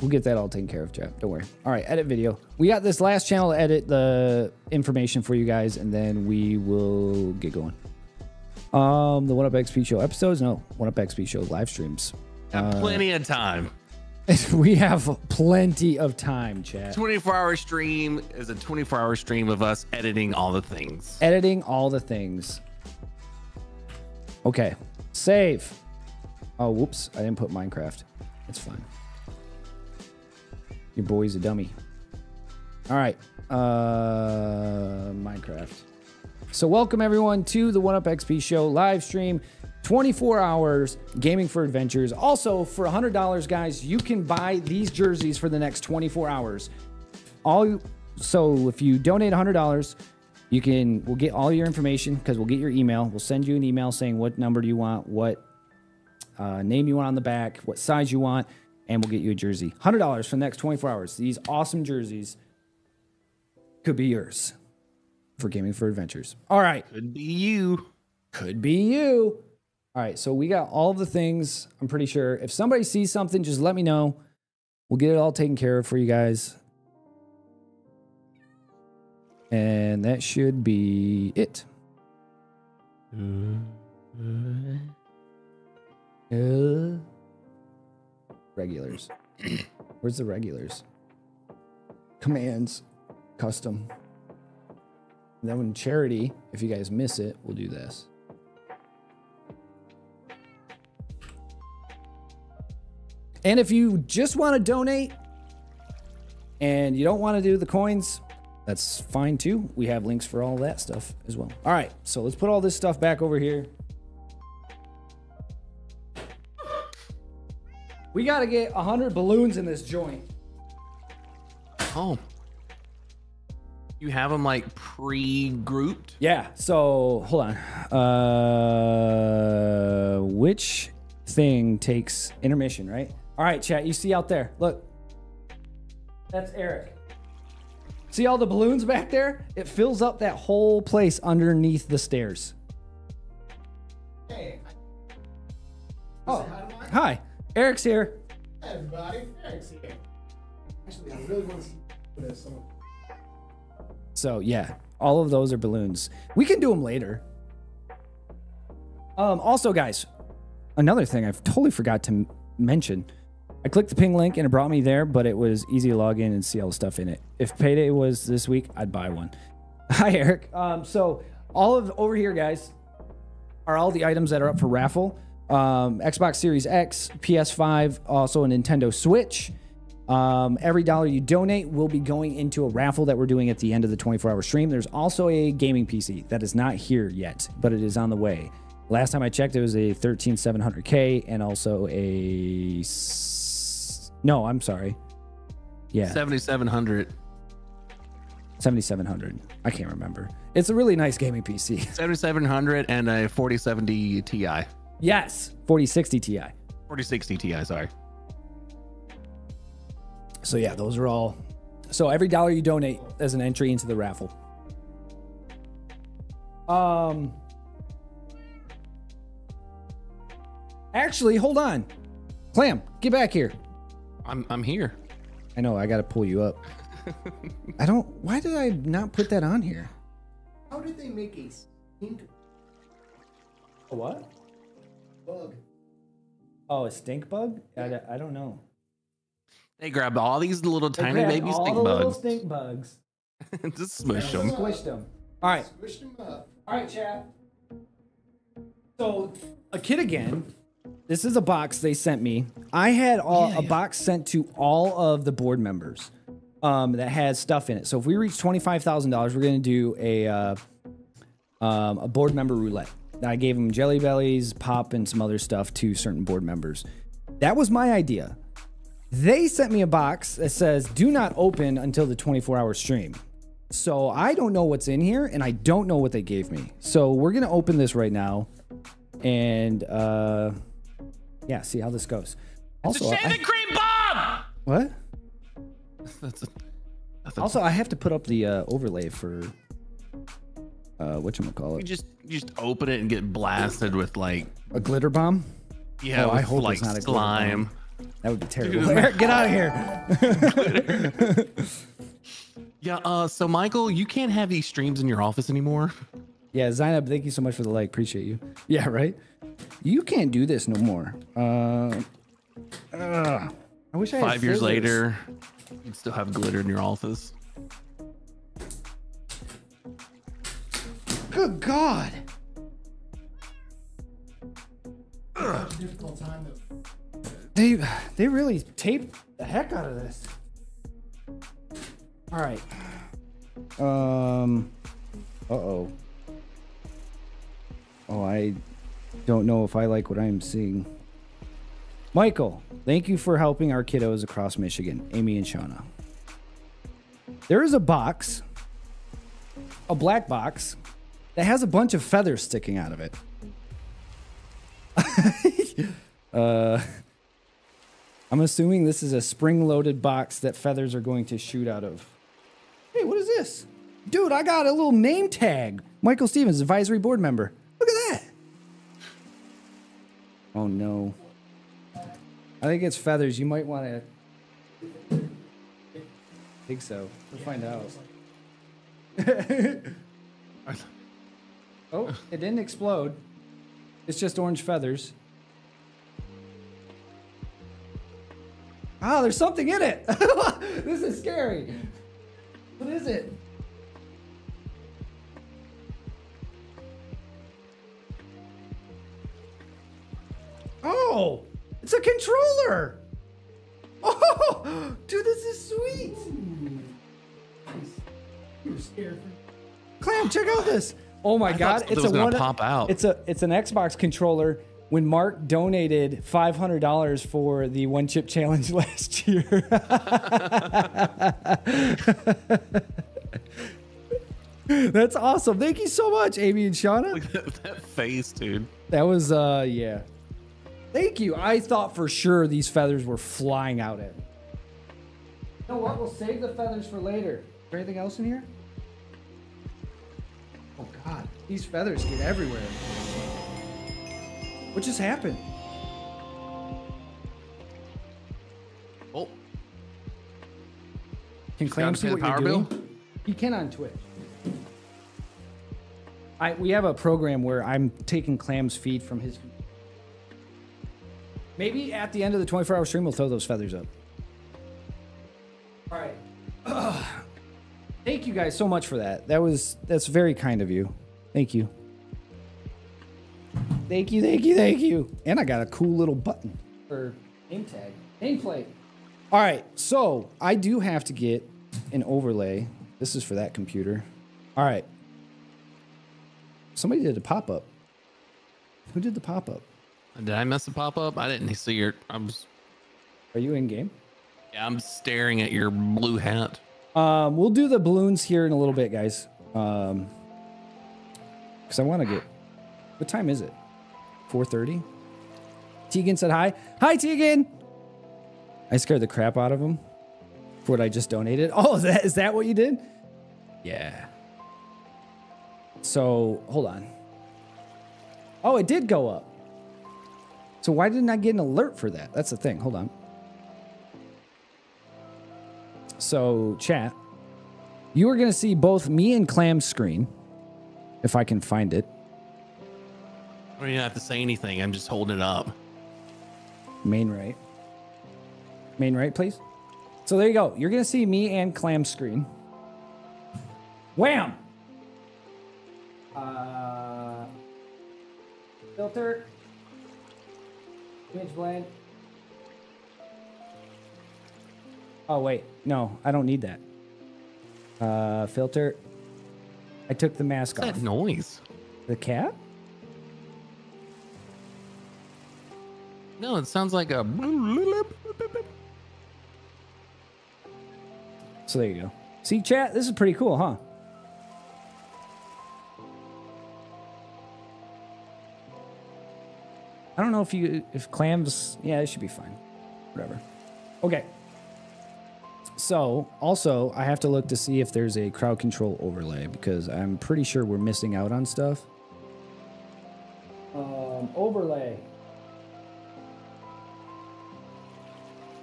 we'll get that all taken care of, chat. Don't worry. All right, edit video. We got this last channel to edit the information for you guys, and then we will get going. Um, the One Up XP Show episodes? No, One Up XP Show live streams.
Got plenty of time.
we have plenty of time, chat.
24 hour stream is a 24 hour stream of us editing all the things.
Editing all the things. Okay, save. Oh, whoops! I didn't put Minecraft. It's fine. Your boy's a dummy. All right, uh, Minecraft. So welcome everyone to the One Up XP Show live stream. 24 hours gaming for adventures. Also, for $100, guys, you can buy these jerseys for the next 24 hours. All so if you donate $100, you can we'll get all your information because we'll get your email. We'll send you an email saying what number do you want, what uh, name you want on the back, what size you want, and we'll get you a jersey. $100 for the next 24 hours. These awesome jerseys could be yours for Gaming for Adventures. All right.
Could be you.
Could be you. All right, so we got all the things. I'm pretty sure. If somebody sees something, just let me know. We'll get it all taken care of for you guys. And that should be it. Uh, uh, uh. uh. Regulars. Where's the regulars? Commands, custom. And then when charity, if you guys miss it, we'll do this. And if you just want to donate and you don't want to do the coins, that's fine too. We have links for all that stuff as well. All right, so let's put all this stuff back over here. We got to get 100 balloons in this joint.
Oh. You have them like pre grouped?
Yeah, so hold on. Uh which thing takes intermission, right? All right, chat, you see out there. Look. That's Eric. See all the balloons back there? It fills up that whole place underneath the stairs.
Hey,
Oh, hi. Eric's here.
Hey everybody, Eric's here. Actually, I really want to see this. So
So yeah, all of those are balloons. We can do them later. Um, also, guys, another thing I've totally forgot to mention. I clicked the ping link and it brought me there, but it was easy to log in and see all the stuff in it. If payday was this week, I'd buy one. Hi, Eric. Um, so all of over here, guys, are all the items that are up for raffle. Um, Xbox Series X, PS5, also a Nintendo Switch. Um, every dollar you donate will be going into a raffle that we're doing at the end of the 24 hour stream. There's also a gaming PC that is not here yet, but it is on the way. Last time I checked, it was a 13700K and also a. No, I'm sorry. Yeah,
7700.
7700. I can't remember. It's a really nice gaming PC.
7700 and a 4070 Ti.
Yes, 4060 Ti.
4060 Ti, sorry.
So yeah, those are all. So every dollar you donate as an entry into the raffle. Um. Actually, hold on. Clam, get back here.
I'm I'm here.
I know I got to pull you up. I don't. Why did I not put that on here?
how did they make a
A what? Bug. Oh, a stink bug? I don't know.
They grabbed all these little
They
tiny
grabbed
baby
all
stink
the little
bugs.
stink bugs.
Just smush them.
Squished them. All right. All right, chat. So, a kid again. This is a box they sent me. I had all, a box sent to all of the board members um, that had stuff in it. So if we reach twenty five thousand dollars, we're going to do a uh, um, a board member roulette. I gave them jelly bellies, pop, and some other stuff to certain board members. That was my idea. They sent me a box that says "Do not open until the twenty four hour stream." So I don't know what's in here, and I don't know what they gave me. So we're gonna open this right now, and uh, yeah, see how this goes.
It's a
Also, I-
shaving cream bomb!
what?
That's a, that's a,
Also, I have to put up the uh, overlay for uh, what you call
you
it,
just you just open it and get blasted with like
a glitter bomb.
yeah,
Oh, I hope
like
it's not a
slime.
That would be terrible.
Dude.
Get out of here.
Yeah, uh, so Michael, you can't have these streams in your office anymore.
yeah, Zainab, thank you so much for the like. Appreciate you. Yeah, right. You can't do this no more. Uh, ugh. I wish I had
Five years later, you'd still have glitter in your office.
Good God. They they really taped the heck out of this. All right. Um. Uh oh. Oh, I don't know if I like what I'm seeing. Michael, thank you for helping our kiddos across Michigan, Amy and Shauna. There is a box, a black box, that has a bunch of feathers sticking out of it. uh, I'm assuming this is a spring loaded box that feathers are going to shoot out of. Hey, what is this? Dude, I got a little name tag. Michael Stevens, advisory board member. Look at that. Oh no. I think it's feathers. You might want to. I think so. We'll find out. oh, it didn't explode. It's just orange feathers. Ah, there's something in it. this is scary. What is it? Oh, it's a controller. Oh, dude, this is sweet. You were scared. Clam, check out this. Oh my
I
god, it's a
was gonna
one.
pop out.
It's a it's an Xbox controller. When Mark donated five hundred dollars for the one chip challenge last year. That's awesome. Thank you so much, Amy and Shauna.
Look at that, that face, dude.
That was uh yeah. Thank you. I thought for sure these feathers were flying out at me. You know what? We'll save the feathers for later. Is there anything else in here? Oh god, these feathers get everywhere. What just happened?
Oh,
Can Clam see what you're
power
doing?
bill?
You can on Twitch. I we have a program where I'm taking Clam's feed from his. Maybe at the end of the 24 hour stream, we'll throw those feathers up. All right. Ugh. Thank you guys so much for that. That was that's very kind of you. Thank you. Thank you, thank you, thank you. And I got a cool little button for name tag, nameplate. All right, so I do have to get an overlay. This is for that computer. All right. Somebody did a pop up. Who did the pop up?
did I mess the pop up? I didn't see your. I was.
Are you in game?
Yeah, I'm staring at your blue hat.
Um, we'll do the balloons here in a little bit, guys. Um, because I want to get. What time is it? 4:30. Tegan said hi. Hi, Tegan. I scared the crap out of him for what I just donated. Oh, is that is that what you did? Yeah. So hold on. Oh, it did go up. So why didn't I get an alert for that? That's the thing. Hold on. So, chat, you are going to see both me and Clam's screen. if I can find it.
I don't even have to say anything. I'm just holding it up.
Main right. Main right, please. So there you go. You're gonna see me and Clam screen. Wham! Uh, filter. Image blend. Oh wait, no, I don't need that. Uh, filter. I took the mask
What's
off.
that noise?
The cat?
No, it sounds like a.
So there you go. See, chat, this is pretty cool, huh? I don't know if you if clams, yeah, it should be fine. Whatever. Okay. So, also, I have to look to see if there's a crowd control overlay because I'm pretty sure we're missing out on stuff. Um, overlay.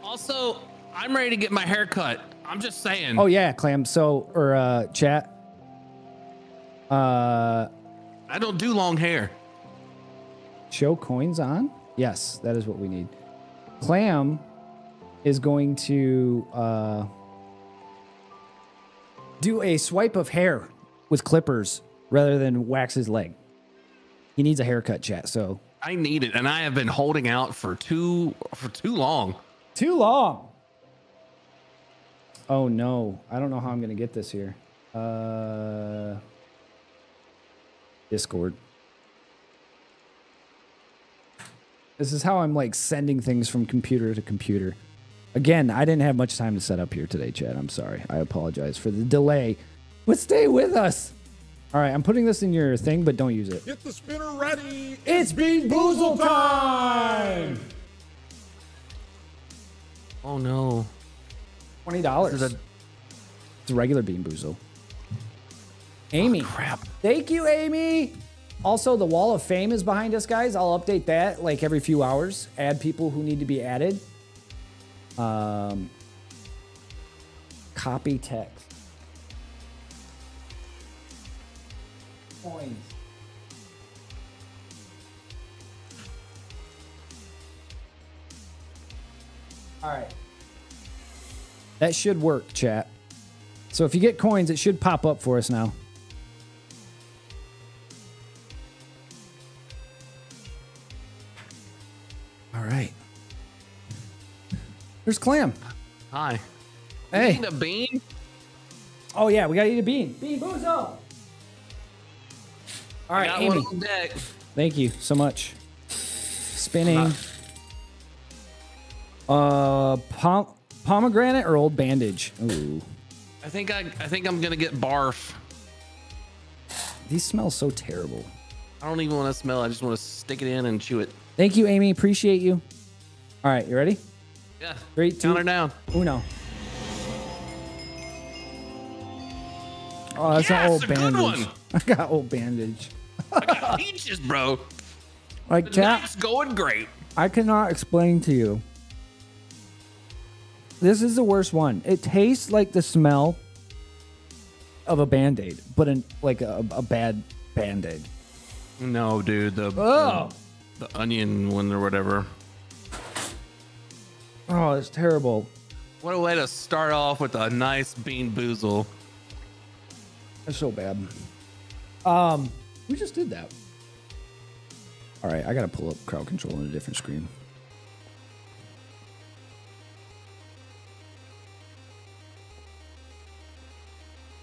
Also, I'm ready to get my hair cut. I'm just saying.
Oh yeah, clam. So or uh chat. Uh
I don't do long hair.
show coins on? Yes, that is what we need. Clam is going to uh do a swipe of hair with clippers rather than wax his leg. He needs a haircut, chat. So
I need it, and I have been holding out for too for too long.
too long. Oh no, I don't know how I'm gonna get this here. Uh, Discord. This is how I'm like sending things from computer to computer. Again, I didn't have much time to set up here today, Chad. I'm sorry. I apologize for the delay. But stay with us. All right, I'm putting this in your thing, but don't use it.
Get the spinner ready.
It's Bean Boozle time!
Oh no.
Twenty dollars.
This is a-
It's a regular Bean Boozle. Amy.
Oh, crap.
Thank you, Amy. Also, the Wall of Fame is behind us, guys. I'll update that like every few hours. Add people who need to be added. Um, copy text. Coins. All right. That should work, chat. So if you get coins, it should pop up for us now. All right. There's Clam.
Hi.
Hey.
Need a bean?
Oh yeah, we gotta eat a bean. Bean Boozle. All right,
Got
Amy.
on deck.
Thank you so much. Spinning. Uh, pom- pomegranate or old bandage? Ooh,
I think I I think I'm gonna get barf.
these smell so terrible.
I don't even want to smell. I just want to stick it in and chew it.
Thank you, Amy. Appreciate you. All right, you ready?
Yeah.
Three, two,
Count her down.
uno. Oh, that's
Yes,
an old
a good
bandage.
one.
I got old bandage.
I got peaches, bro.
Like,
The
chat,
going great.
I cannot explain to you. This is the worst one. It tastes like the smell of a band aid, but in like a, a bad band aid.
No, dude. The,
Oh.
the the onion one or whatever.
Oh, it's terrible.
What a way to start off with a nice bean boozle.
It's so bad. Um, we just did that. All right, I gotta pull up crowd control on a different screen.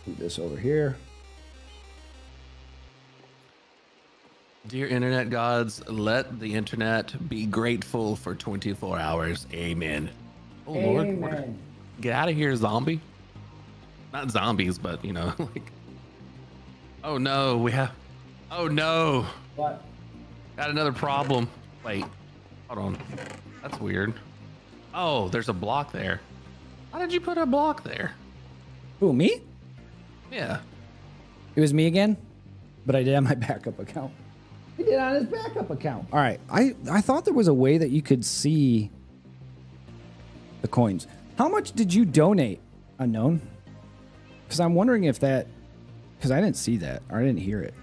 Move this over here.
Dear internet gods, let the internet be grateful for 24 hours. Amen. Oh Lord, what- get out of here, zombie. Not zombies, but you know, like. Oh no, we have. Oh no,
What?
got another problem. Wait, hold on. That's weird. Oh, there's a block there. Why did you put a block there?
Who me?
Yeah.
It was me again, but I did on my backup account. He did on his backup account. All right. I, I thought there was a way that you could see the coins. How much did you donate, Unknown? Because I'm wondering if that... Because I didn't see that, or I didn't hear it.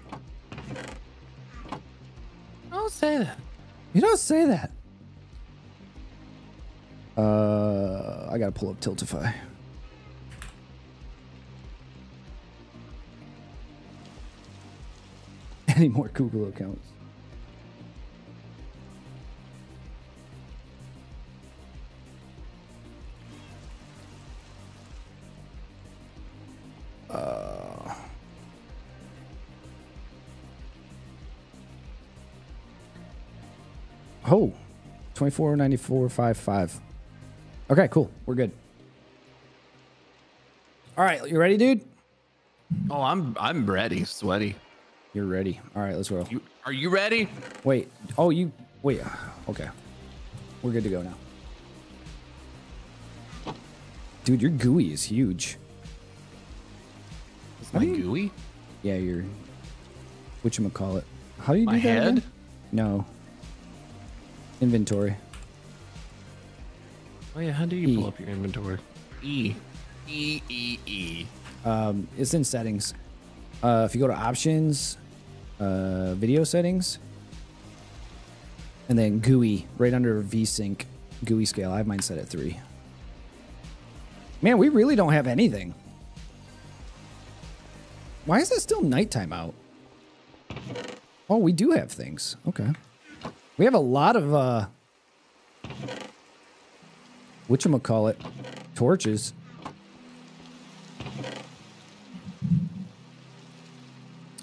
I don't say that.
You don't say that. Uh, I gotta pull up Tiltify. Any more Google accounts? Uh, oh, 24, 94, 55. Okay, cool. We're good. All right, you ready, dude?
Oh, I'm I'm ready, sweaty.
You're ready. All right, let's roll.
You are you ready?
Wait. Oh, you. Wait. Okay. We're good to go now. Dude, your GUI is huge.
Is my gooey?
Yeah, your. Whatchamacallit. How do you
My
do that?
head?
again? No. Inventory.
Oh yeah, how do you
E.
pull up your inventory? E. E E E.
Um, it's in settings. Uh, if you go to options, uh, video settings, and then GUI right under VSync GUI scale. I have mine set at three. Man, we really don't have anything. Why is it still nighttime out? Oh, we do have things. Okay. We have a lot of uh whatchamacallit torches.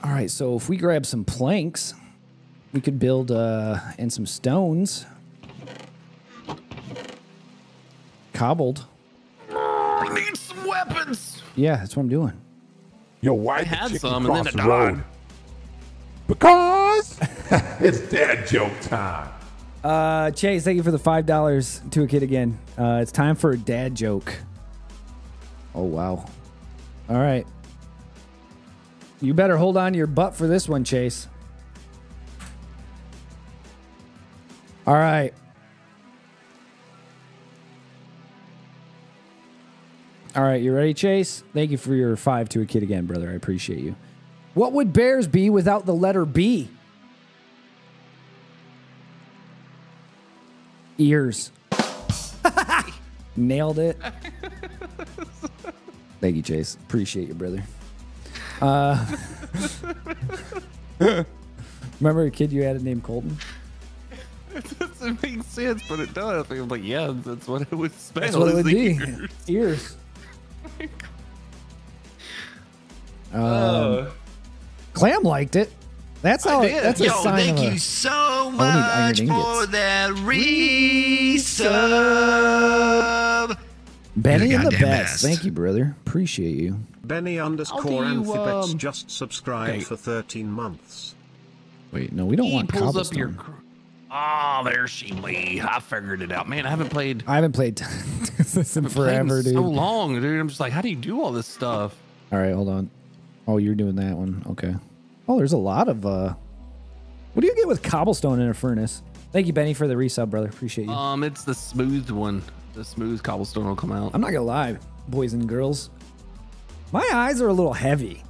All right, so if we grab some planks, we could build uh and some stones. Cobbled.
I need some weapons.
Yeah, that's what I'm doing.
Yo, why
I had some and then
cross
it
the road? Because it's dad joke time.
Uh Chase, thank you for the five dollars to a kid again. Uh it's time for a dad joke. Oh wow. All right. You better hold on to your butt for this one, Chase. All right. All right, you ready, Chase? Thank you for your five to a kid again, brother. I appreciate you. What would bears be without the letter B? Ears. Nailed it. Thank you, Chase. Appreciate you, brother. Uh, remember a kid you had named Colton?
It doesn't make sense, but it does. I'm like, yeah, that's what it would spell.
That's what it would be.
ears.
Ears. Um,
Uh,
Clam liked it. That's how.
did.
That's a
Yo,
sign
Thank
of a.
you so
I need iron
much for that resub.
Benny and the
the
best.
best.
Thank you, brother. Appreciate you.
Benny underscore
do
Amphibets
um,
just subscribed
okay.
for 13 months.
Wait, no, we don't
he
want
pulls
cobblestone.
up your. cr- Oh, there she be. I figured it out, man. I haven't played.
I haven't played this in
haven't in
forever, dude.
So long, dude. I'm just like, how do you do all this stuff?
All right, hold on. Oh, you're doing that one. Okay. Oh, there's a lot of uh What do you get with cobblestone in a furnace? Thank you, Benny, for the resub, brother. Appreciate you.
Um, it's the smooth one. The smooth cobblestone will come out.
I'm not gonna lie, boys and girls. My eyes are a little heavy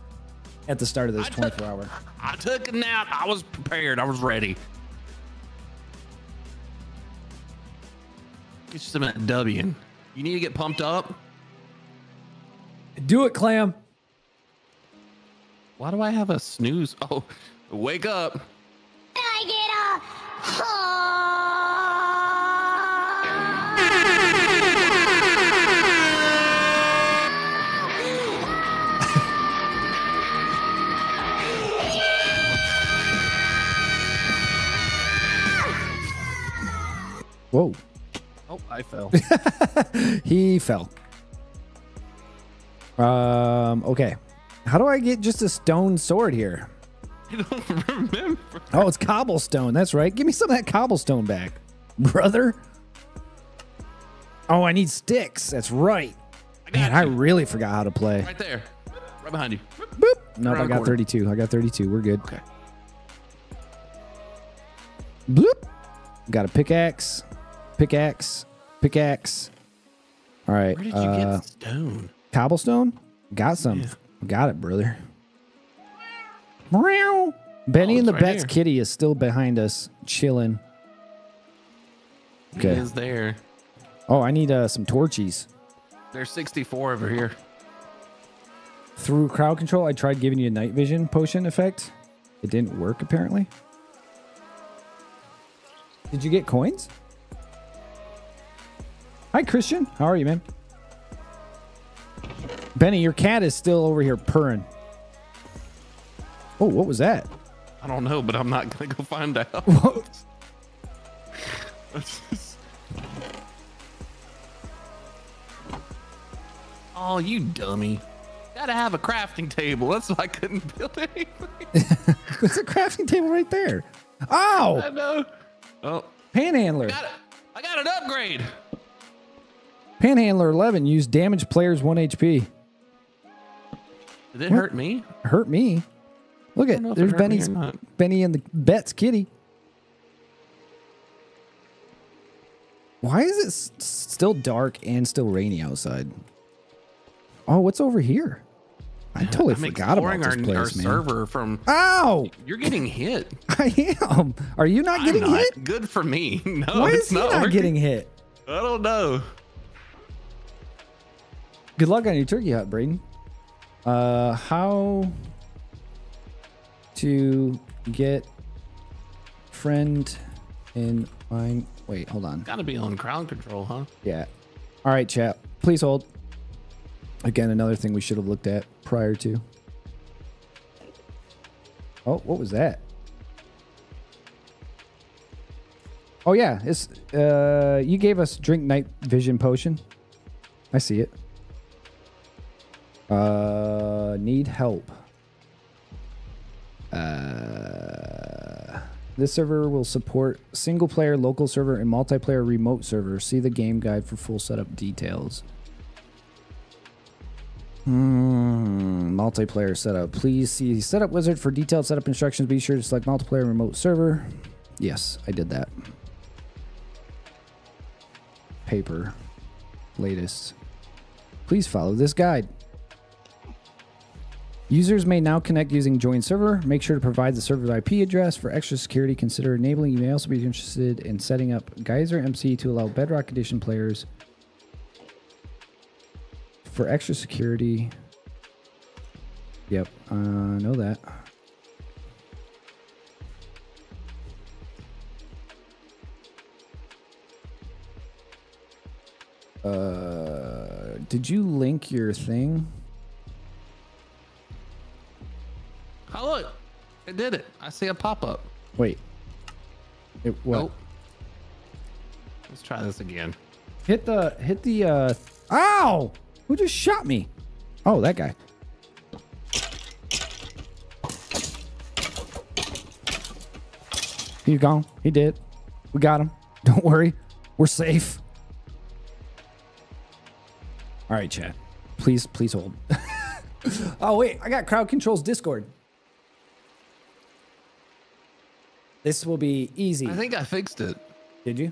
at the start of this
I took-
24 hour.
I took a nap. I was prepared. I was ready. Get you some of that W. You need to get pumped up.
Do it, clam.
Why do I have a snooze? Oh, wake up. I get up.
Whoa.
Oh, I fell.
He fell. Um, okay. How do I get just a stone sword here?
I don't remember.
Oh, it's cobblestone. That's right. Give me some of that cobblestone back, brother. Oh, I need sticks. That's right.
I
Man, I really forgot how to play.
right there. Right behind you.
Boop. Nope,
Around
I got
corner.
32. I got 32. We're good.
Okay.
Bloop. Got a pickaxe. Pickaxe. Pickaxe. All right.
Where did you
uh,
get stone?
cobblestone? Got some. Got it, brother. Meow. Benny
Oh,
and the
right
Bet's
here.
kitty is still behind us, chilling.
He
Okay.
is there.
Oh, I need uh, some torchies.
There's 64 over here.
Through crowd control, I tried giving you a night vision potion effect. It didn't work apparently. Did you get coins? Hi, Christian. How are you, man? Benny, your cat is still over here purring. Oh, what was that?
I don't know, but I'm not gonna go find out.
What?
Just- Oh, you dummy. Gotta have a crafting table. That's why I couldn't build anything.
There's a crafting table right there. Ow!
I know. Oh,
Panhandler.
got it. I got an upgrade.
Panhandler 11 used damage players 1 HP.
Did it hurt me?
Hurt me. Look at
don't know if it
there's
hurt me or
Benny's. Benny and the Bet's kitty. Why is it s- still dark and still rainy outside? Oh, what's over here? I totally
I'm
forgot about this
our, our
man.
server from.
Ow!
You're getting hit.
I am. Are you not getting
I'm not.
hit?
Good for me. No,
Why
it's
is he
not,
not getting hit?
I don't know.
Good luck on your turkey hunt, Braden. Uh, how to get friend in mine? Wait, hold on.
Got to be on crowd control, huh?
Yeah. All right, chat. Please hold. Again, another thing we should have looked at prior to. Oh, what was that? Oh yeah, it's uh you gave us drink night vision potion. I see it. Uh need help. Uh this server will support single player local server and multiplayer remote server. See the game guide for full setup details. Hmm, multiplayer setup. Please see setup wizard for detailed setup instructions. Be sure to select multiplayer remote server. Yes, I did that. Paper. Latest. Please follow this guide. Users may now connect using join server. Make sure to provide the server's IP address for extra security. Consider enabling. You may also be interested in setting up Geyser MC to allow Bedrock Edition players for extra security. Yep, uh, know that. Uh, did you link your thing?
Oh, look. It did it. I see a pop up.
Wait. It, what?
Nope. Let's try this again.
Hit the hit the uh Ow! Who just shot me? Oh, that guy. He's gone. He did. We got him. Don't worry. We're safe. All right, chat. Please, please hold. oh, wait. I got crowd controls Discord. This will be easy.
I think I fixed it.
Did you?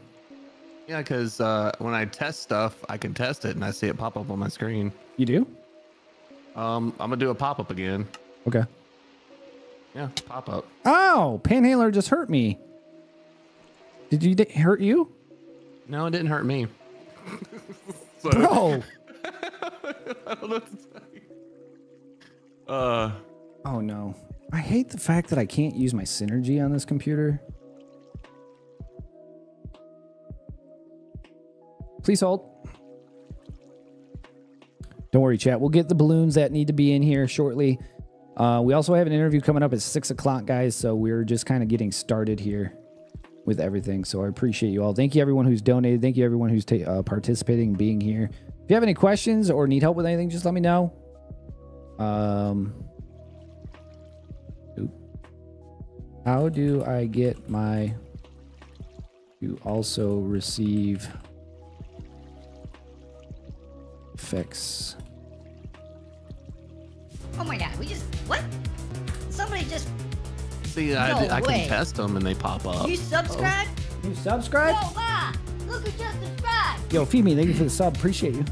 Yeah, because uh, when I test stuff, I can test it and I see it pop up on my screen.
You do?
Um, I'm gonna do a pop up again.
Okay.
Yeah, pop up.
Oh, Panhandler just hurt me. Did you d- hurt you?
No, it didn't hurt me. so,
Bro.
I don't know what to say. Uh,
Oh no. I hate the fact that I can't use my synergy on this computer. Please hold. Don't worry, chat. We'll get the balloons that need to be in here shortly. Uh, we also have an interview coming up at six o'clock, guys. So we're just kind of getting started here with everything. So I appreciate you all. Thank you, everyone who's donated. Thank you, everyone who's uh, participating being here. If you have any questions or need help with anything, just let me know. Um, how do I get my to also receive fix?
Oh my god, we just what? Somebody just
see, I,
No
d- I
way.
can test them and they pop up.
you subscribe?
You subscribe?
Oh ah, wow! Look who just subscribed!
Yo, feed me. Thank you for the sub. Appreciate you.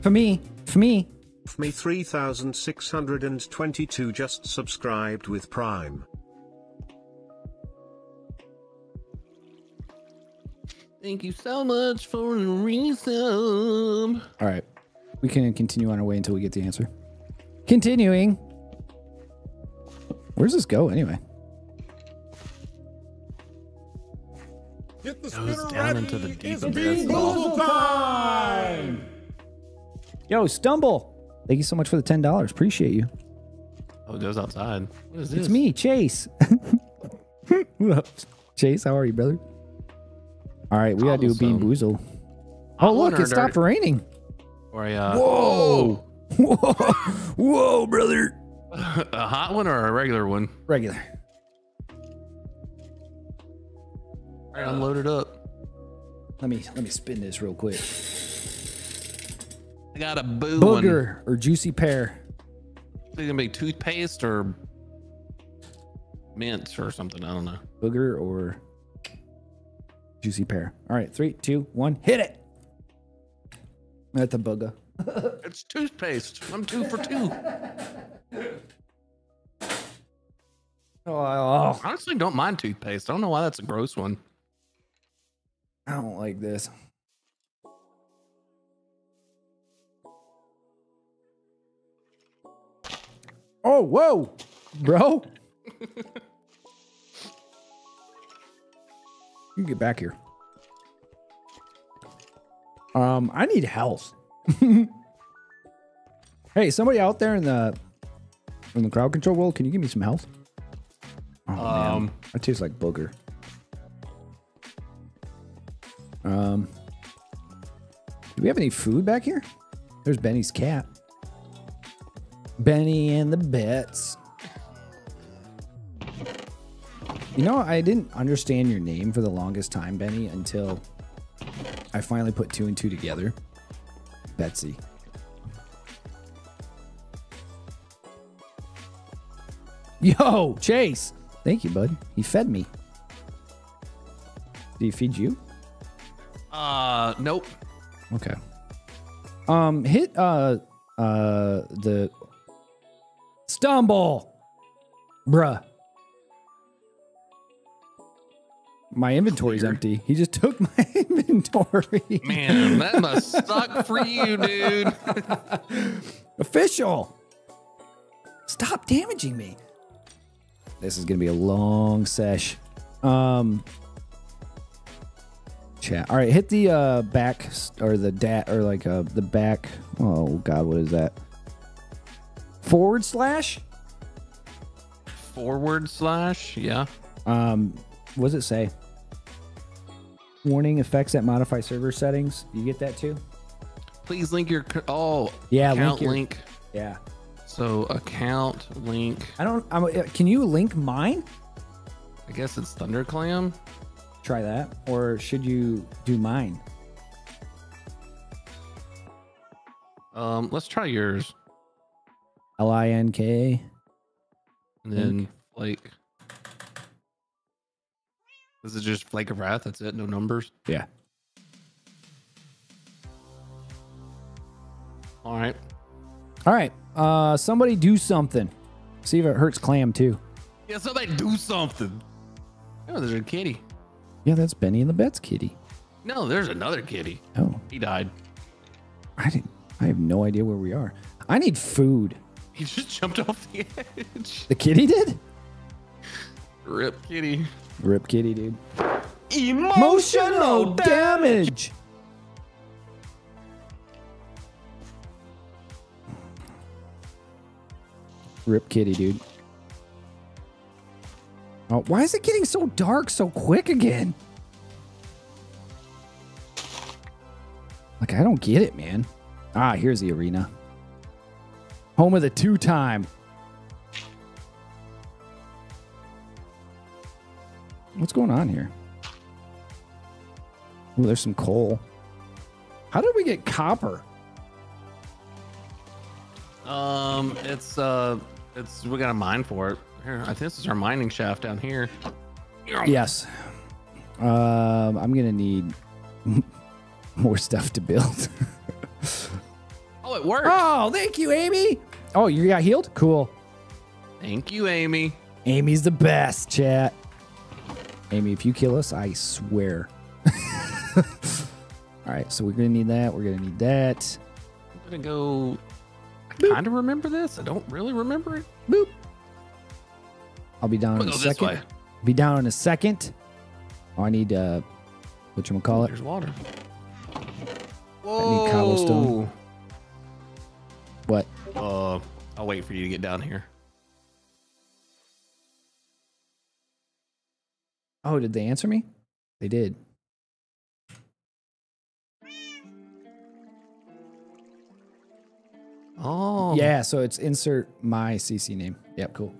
For me, for me.
month me 3622 just subscribed with Prime.
Thank you so much for the resub.
All right. We can continue on our way until we get the answer. Continuing. Where's this go anyway?
Get the
Goes
spinner
down
ready.
into the deep
it's
abyss.
Bean time.
Yo, Stumble. Thank you so much for the $10. Appreciate you.
Oh, it goes outside. What is this?
It's me, Chase. what up? Chase, how are you, brother? All right, we got to do Bean. Boozle. Oh,
one
look, it stopped raining.
Or a, uh,
Whoa. Whoa. Whoa, brother.
a hot one or a regular one?
Regular.
All right, unload it up.
Let me let me spin this real quick.
I got a boo one.
Booger or juicy pear.
Is it gonna be toothpaste or mints or something? I don't know.
Booger or juicy pear. All right, three, two, one, hit it. That's a booger.
It's toothpaste. I'm two for two.
Oh, oh,
Honestly, don't mind toothpaste. I don't know why that's a gross one.
I don't like this. Oh, whoa, bro. you can get back here. Um, I need health. hey, somebody out there in the in the crowd control world, can you give me some health? Oh, man.
Um,
That tastes like booger. Um, do we have any food back here? There's Benny's cat. Benny and the bets. You know, I didn't understand your name for the longest time, Benny, until I finally put two and two together. Betsy. Yo, Chase. Thank you, bud. He fed me. Did he feed you?
uh, nope.
Okay. Um, hit uh uh the stumble, bruh. My inventory's
Clear.
empty. He just took my inventory.
Man, that must suck for you, dude.
Official. Stop damaging me. This is gonna be a long sesh. Um. Chat. All right, hit the uh back or the dat or like uh the back. Oh God, what is that? Forward slash.
Forward slash, yeah.
Um, what does it say? Warning effects that modify server settings. You get that too?
Please link your oh
Yeah, link
account
your-
link.
Yeah.
So account link.
I don't. I'm, uh, can you link mine?
I guess it's Thunderclam.
Try that, or should you do mine?
Um, let's try yours,
L I N K.
and then Flake. This is just Flake of Wrath. That's it. No numbers.
Yeah.
All right.
All right. Uh, somebody do something. See if it hurts Clam too.
Yeah, somebody do something. Oh, there's a kitty.
Yeah, that's Benny and the Bets kitty.
No, there's another kitty.
Oh,
He died.
I didn't. I have no idea where we are. I need food.
He just jumped off the edge.
The kitty did.
Rip kitty.
Rip kitty, dude.
Emotional
damage. Rip kitty, dude. Oh, why is it getting so dark so quick again? Like, I don't get it, man. Ah, here's the arena. Home of the two What's going on here? Oh, there's some coal. How did we get copper?
Um, it's uh, it's we got a mine for it. Here, I think this is our mining shaft down here.
Yes. Um, I'm gonna need more stuff to build.
Oh, Oh, it worked.
Oh, thank you, Amy. Oh, you got healed? Cool.
Thank you, Amy.
Amy's the best, chat. Amy, if you kill us, I swear. All right, so we're gonna need that. We're gonna need that.
I'm gonna go. I kind of remember this. I don't really remember it.
Boop. I'll be down
I'm
in
gonna
a
go this
second.
way.
Be down in a second. Oh, I need uh, what you gonna call it?
There's water. Whoa.
I need cobblestone. What?
Uh, I'll wait for you to get down here.
Oh, did they answer me? They did.
Oh,
Yeah, so it's insert my CC name. Yep, cool.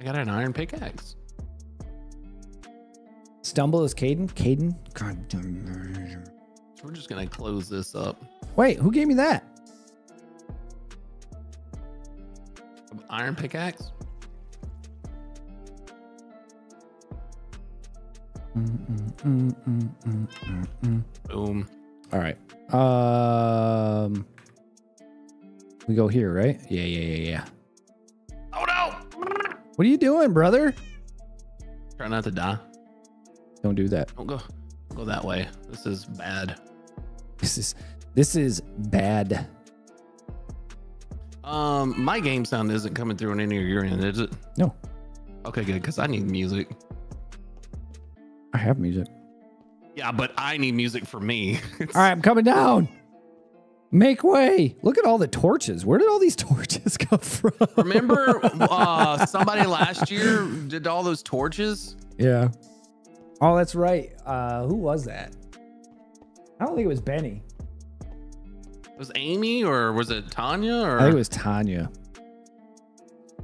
I got an iron pickaxe.
Stumble is Caden. Caden. God damn.
We're just gonna close this up.
Wait, who gave me that?
Iron pickaxe. Boom.
All right. Um, we go here, right? Yeah, yeah, yeah, yeah.
Oh no!
What are you doing, brother?
Try not to die.
Don't do that.
Don't go. Don't go that way. This is bad.
This is this is bad.
Um, my game sound isn't coming through on any of your end, is it?
No,
Okay, good. Because I need music.
I have music.
Yeah, but I need music for me.
All right, I'm coming down. Make way. Look at all the torches. Where did all these torches come from?
Remember, uh, somebody last year did all those torches.
Yeah. Oh, that's right. Uh, who was that? I don't think it was Benny.
It Was Amy or was it Tanya or
I think it was Tanya.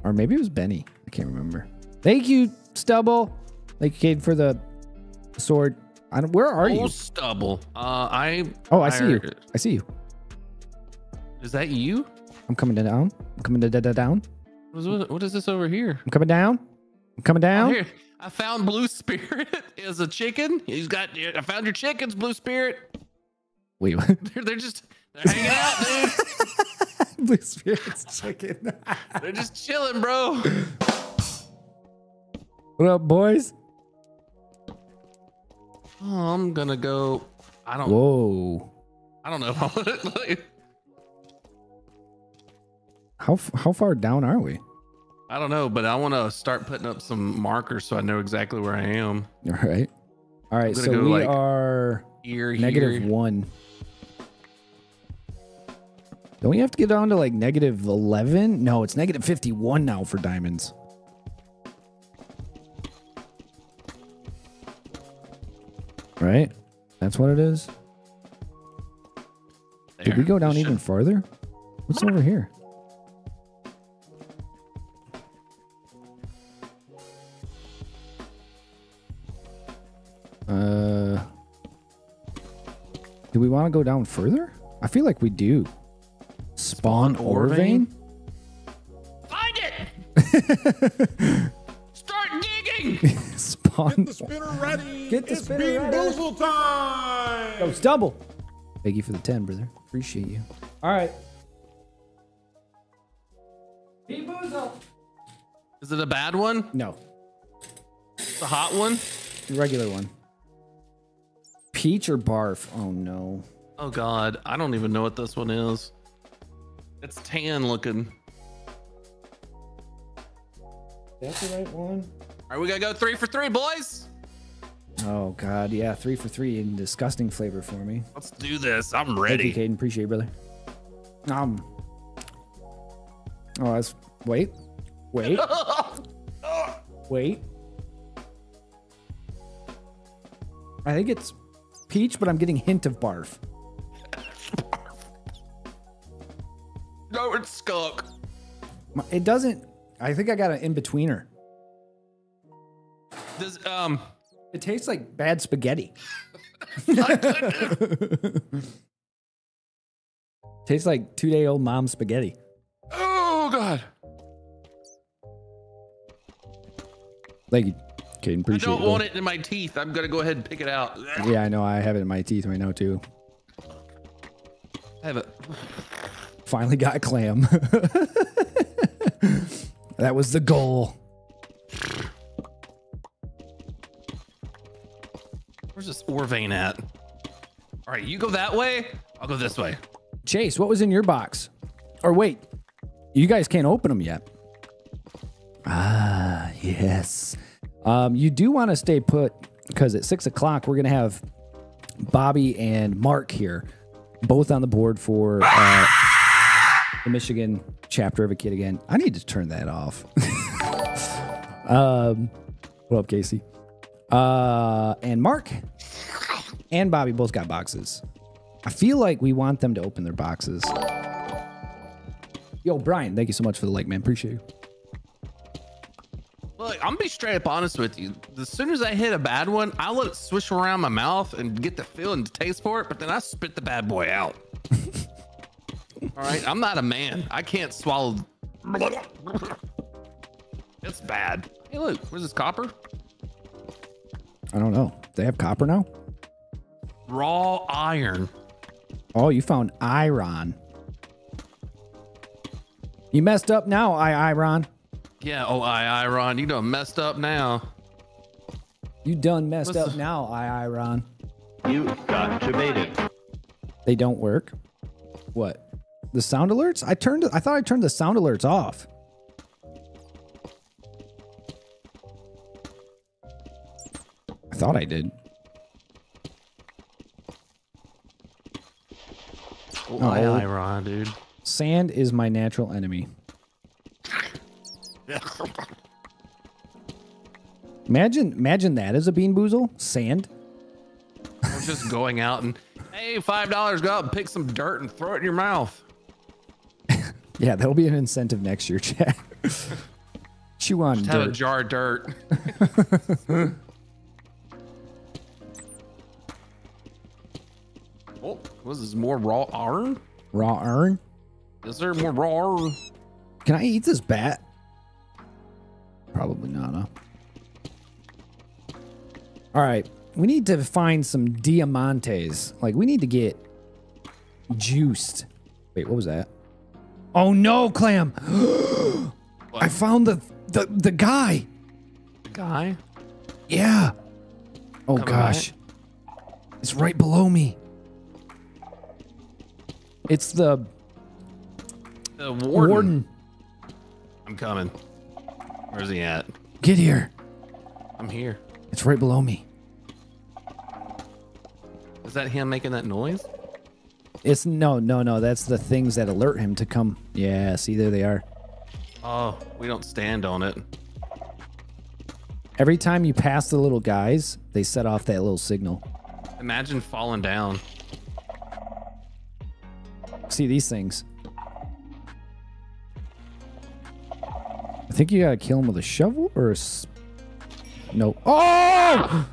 Or maybe it was Benny. I can't remember. Thank you, Stubble. Thank you, Cade, for the sword. I don't, where are
Oh,
you?
stubble. Uh, I.
Oh, I see you. I see you.
Is that you?
I'm coming down. I'm coming da- down.
What is, what is this over here?
I'm coming down. I'm coming down.
here, I found Blue Spirit is a chicken. He's got. I found your chickens, Blue Spirit.
What?
They're, they're just they're hanging out, dude.
Blue Spirit's chicken.
They're just chilling, bro.
what up, boys?
Oh, I'm gonna go. I don't.
Whoa.
I don't know. if I wanna- like,
How how far down are we?
I don't know, but I want to start putting up some markers so I know exactly where I am.
All right. All right. So we
like,
are
Here,
negative
here.
one. Don't we have to get down to like negative 11? No, it's negative 51 now for diamonds. Right? That's what it is. Did we go down even farther? What's over here? Uh, do we want to go down further? I feel like we do. Spawn, Orvain?
Find it. Start digging.
Spawn.
Get The spinner ready.
Get the
it's
spinner
Bean
ready.
Boozle time.
Go double. Thank you for the 10, brother. Appreciate you. All right.
Is it a bad one?
No,
It's a hot one.
regular one. Peach or barf? Oh no.
Oh God, I don't even know what this one is. It's tan looking.
That's the right one.
All right, we gotta go three for three, boys.
Oh god, yeah, three for three in disgusting flavor for me.
Let's do this. I'm ready.
Thank you. Caden. Appreciate it, brother. Um. Oh, that's wait, wait, wait. I think it's peach, but I'm getting hint of barf.
No, it's skunk.
It doesn't. I think I got an in betweener.
Does um
It tastes like bad spaghetti. tastes like two day old mom spaghetti.
Oh God.
Thank you, Caden.
I don't
it.
want it in my teeth. I'm gonna go ahead and pick it out.
Yeah, I know. I have it in my teeth right now too.
I have it.
Finally got a clam. that was the goal.
Where's this Orvane at? All right, you go that way. I'll go this way.
Chase, what was in your box? Or wait, you guys can't open them yet. Ah, yes. Um, you do want to stay put because at six o'clock we're gonna have Bobby and Mark here, both on the board for uh, the Michigan chapter of a kid again. I need to turn that off. um, what up, Casey? Uh, and Mark and Bobby both got boxes. I feel like we want them to open their boxes. Yo, Brian, thank you so much for the like, man. Appreciate you.
Look, I'm gonna be straight up honest with you. As soon as I hit a bad one, I let it swish around my mouth and get the feel and the taste for it, but then I spit the bad boy out. All right, I'm not a man. I can't swallow. It's bad. Hey, look, where's this copper?
I don't know. They have copper now?
Raw iron.
Oh, you found iron. You messed up now, I iron.
Yeah, oh, I, Iron, you done messed up now.
You done messed
What's
up
the-
now, I iron.
You got debated.
They don't work. What? The sound alerts? I turned I thought I turned the sound alerts off. I thought I did.
Oh,
Oh.
Iron, dude.
Sand is my natural enemy. Imagine imagine that as a bean boozle. Sand.
We're just going out and, hey, $5, go out and pick some dirt and throw it in your mouth.
Yeah, that'll be an incentive next year, Chad. Chew on
Just have a
dirt.
jar of dirt. oh, was this more raw iron?
Raw iron.
Is there more raw iron?
Can I eat this bat? Probably not, huh? All right. We need to find some diamantes. Like, we need to get juiced. Wait, what was that? Oh no, Clam! I found the, the the guy.
Guy?
Yeah. Oh
Coming
gosh. It's right below me. It's the
The warden.
warden.
I'm coming. Where's he at?
Get here.
I'm here.
It's right below me.
Is that him making that noise?
It's no, no, no. That's the things that alert him to come. Yeah, see, there they are.
Oh, we don't stand on it.
Every time you pass the little guys, they set off that little signal.
Imagine falling down.
See these things. I think you gotta kill him with a shovel or a s- no. Oh!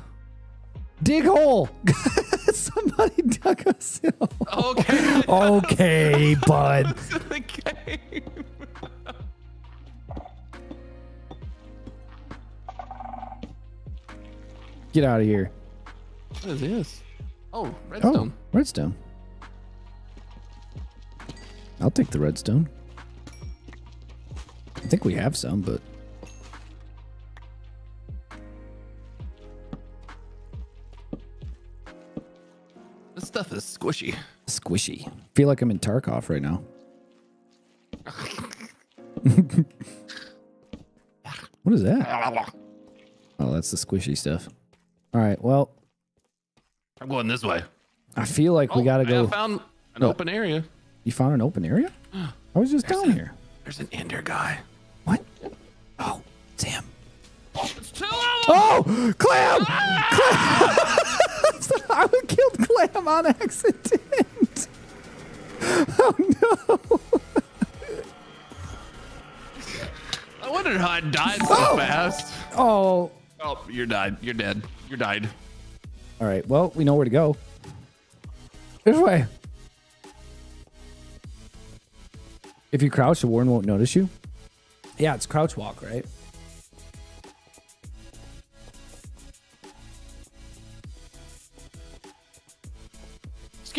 Dig hole. Somebody dug us in.
Okay.
Okay, bud. Get out of here.
What is this? Oh,
Oh,
redstone.
redstone. I'll take the redstone. I think we have some, but
stuff is squishy.
squishy. feel like I'm in Tarkov right now. what is that? Oh, that's the squishy stuff. All right. Well,
I'm going this way.
I feel like we
Oh,
gotta go.
I found an
What?
open area.
You found an open area? I was just down here.
There's an ender guy.
What? Oh, it's him.
Oh, it's two of them.
Oh, Clam! Ah! Clam! I would killed Clam on accident. Oh no!
I wondered how I died so oh! fast.
Oh.
Oh, you're died. You're dead. You're died.
All right. Well, we know where to go. This way. If you crouch, the warden won't notice you. Yeah, it's crouch walk, right?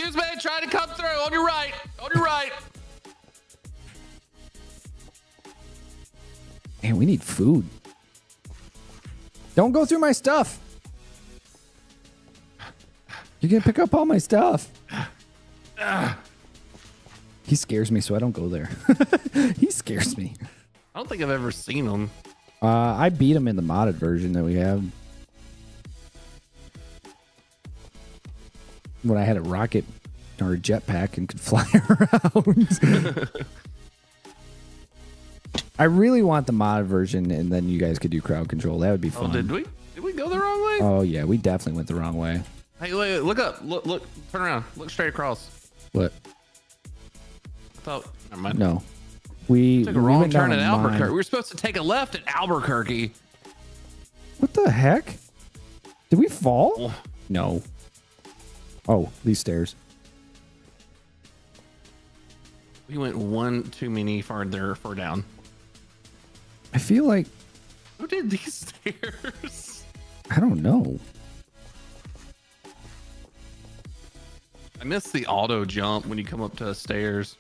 Excuse me, trying to come through on your right. On your right.
Man, we need food. Don't go through my stuff. You're gonna pick up all my stuff. He scares me, so I don't go there. he scares me.
I don't think I've ever seen him.
Uh, I beat him in the modded version that we have. When I had a rocket or a jetpack and could fly around. I really want the mod version, and then you guys could do crowd control. That would be
Oh,
fun.
did we? Did we go the wrong way?
Oh yeah, we definitely went the wrong way.
Hey, wait, wait, look up. Look, look. Turn around. Look straight across.
What?
I thought. Never mind.
No, we
Took a
we
wrong turn at Albuquerque.
mine.
We were supposed to take a left at Albuquerque.
What the heck? Did we fall?
Oh.
No. Oh, these stairs.
We went one too many farther, for down.
I feel like
Who did these stairs?
I don't know.
I missed the auto jump when you come up to the stairs.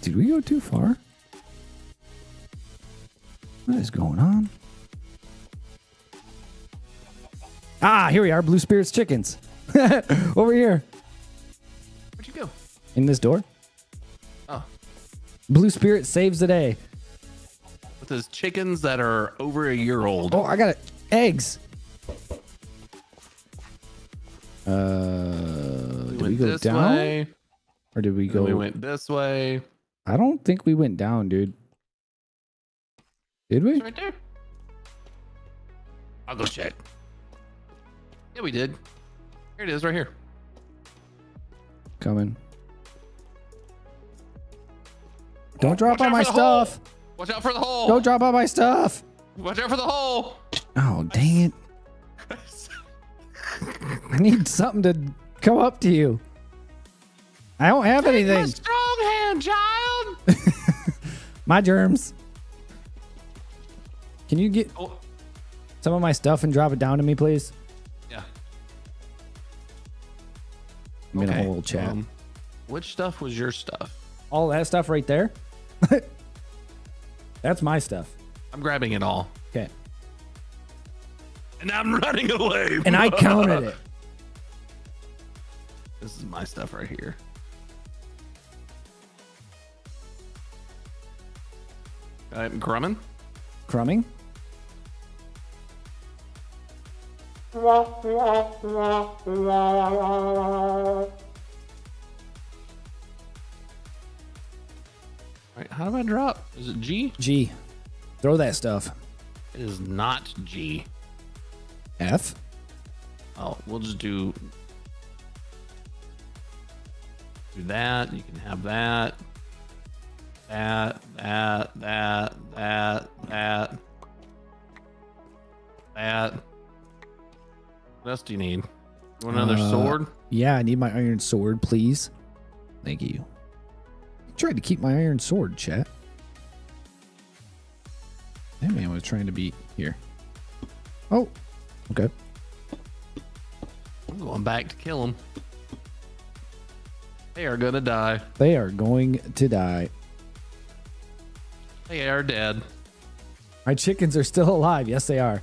Did we go too far? What is going on? Ah, here we are, Blue Spirits Chickens. Over here.
Where'd you go?
In this door.
Oh,
Blue Spirit saves the day.
with those chickens that are over a year old.
Oh, I got it. Eggs. Uh,
we
did
went
we go
this
down
way.
or did we go?
we went this way.
I don't think we went down, dude. Did we?
It's right there. I'll go check. Yeah, we did. Here it is, right here.
Coming. Don't drop
Watch
all my
for the hole.
stuff.
Watch out for the hole.
Don't drop all my stuff.
Watch out for the hole.
Oh, dang it. I need something to come up to you. I don't have
My
anything.
strong hand, child.
My germs. Can you get
Oh,
some of my stuff and drop it down to me, please? I'm in a
Okay,
whole chat.
um, which stuff was your stuff?
all that stuff right there. That's my stuff.
I'm grabbing it all.
Okay.
And I'm running away.
And I counted it.
This is my stuff right here. I'm Grumman.
Crumbing.
Right, how do I drop? Is it G?
G. Throw that stuff.
It is not G.
F.
Oh, we'll just do do that. You can have that. That, that, that, that, that, that. What else do you need? You want another
Uh,
sword?
Yeah, I need my iron sword, please. Thank you. I tried to keep my iron sword, chat. That man was trying to be here. Oh, okay.
I'm going back to kill him. They are gonna die.
They are going to die.
They are dead.
My chickens are still alive. Yes, they are.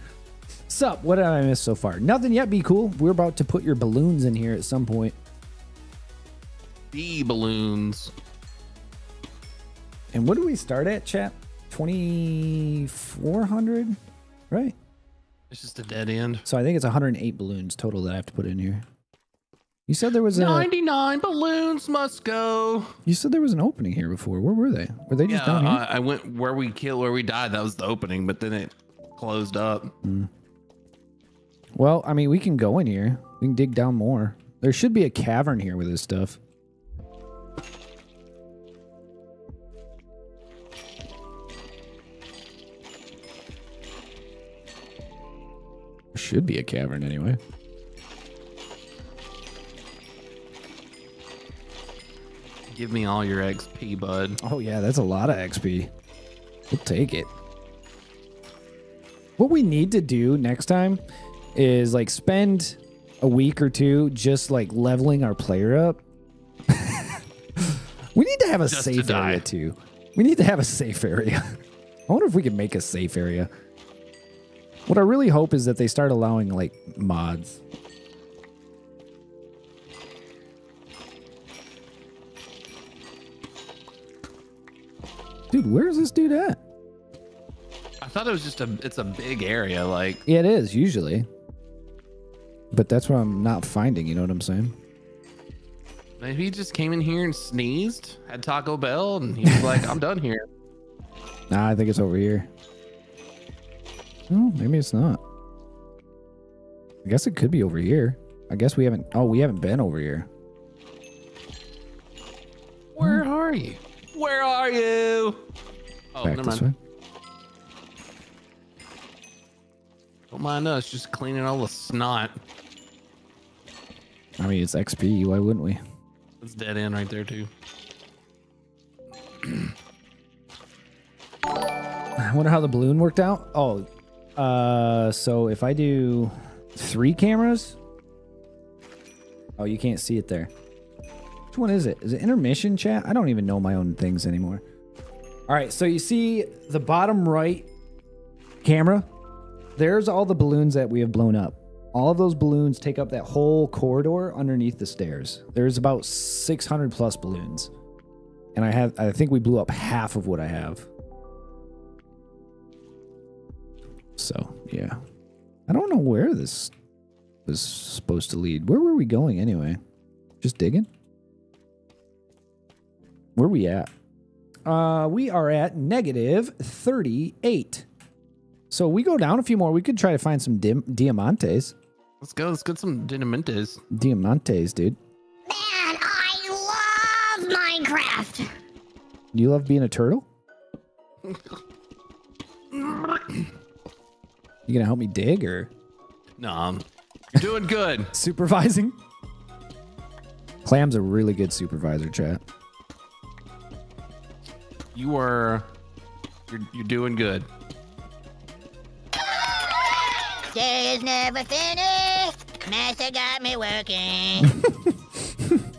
Sup, what did I miss so far? Nothing yet, be cool. We're about to put your balloons in here at some point.
The balloons.
And what do we start at, chat? 2400? Right?
It's just a dead end.
So I think it's 108 balloons total that I have to put in here. You said there was a
99 balloons must go.
you said there was an opening here before. Where were they? Were they just
Yeah,
down here?
I, I went where we kill where we died. That was the opening, but then it closed up. Hmm.
Well, I mean, we can go in here. We can dig down more. There should be a cavern here with this stuff. There should be a cavern anyway.
Give me all your XP, bud.
Oh yeah, that's a lot of XP. We'll take it. What we need to do next time is like spend a week or two just like leveling our player up. we need to have a
Just
safe area too. We need to have a safe area. I wonder if we can make a safe area. What I really hope is that they start allowing like mods. Dude, where's this dude at?
I thought it was just a. It's a big area. Like
Yeah, it is usually. But that's what I'm not finding, you know what I'm saying?
maybe he just came in here and sneezed, had Taco Bell, and he was like, "I'm done here."
Nah, I think it's over here. Oh, maybe it's not. I guess it could be over here. I guess we haven't. Oh, we haven't been over here.
Where are you? Where are you? Oh,
Back this way.
Don't mind us, just cleaning all the snot.
I mean, it's XP. Why wouldn't we?
It's dead end right there too.
I wonder how the balloon worked out. Oh, uh, so if I do three cameras, oh, you can't see it there. Which one is it? Is it intermission chat? I don't even know my own things anymore. All right, so you see the bottom right camera. There's all the balloons that we have blown up. All of those balloons take up that whole corridor underneath the stairs. There's about 600 plus balloons. And I have I think we blew up half of what I have. So, yeah. I don't know where this was supposed to lead. Where were we going anyway? Just digging? Where we at? Uh, we are at negative 38. So we go down a few more. We could try to find some dim- diamantes.
Let's go. Let's get some diamantes.
Diamantes, dude.
Man, I love Minecraft.
You love being a turtle? You gonna help me dig or
No, you're doing good.
supervising? Clam's a really good supervisor, chat.
You are. You're you're doing good.
Day is never finished. Master got me working.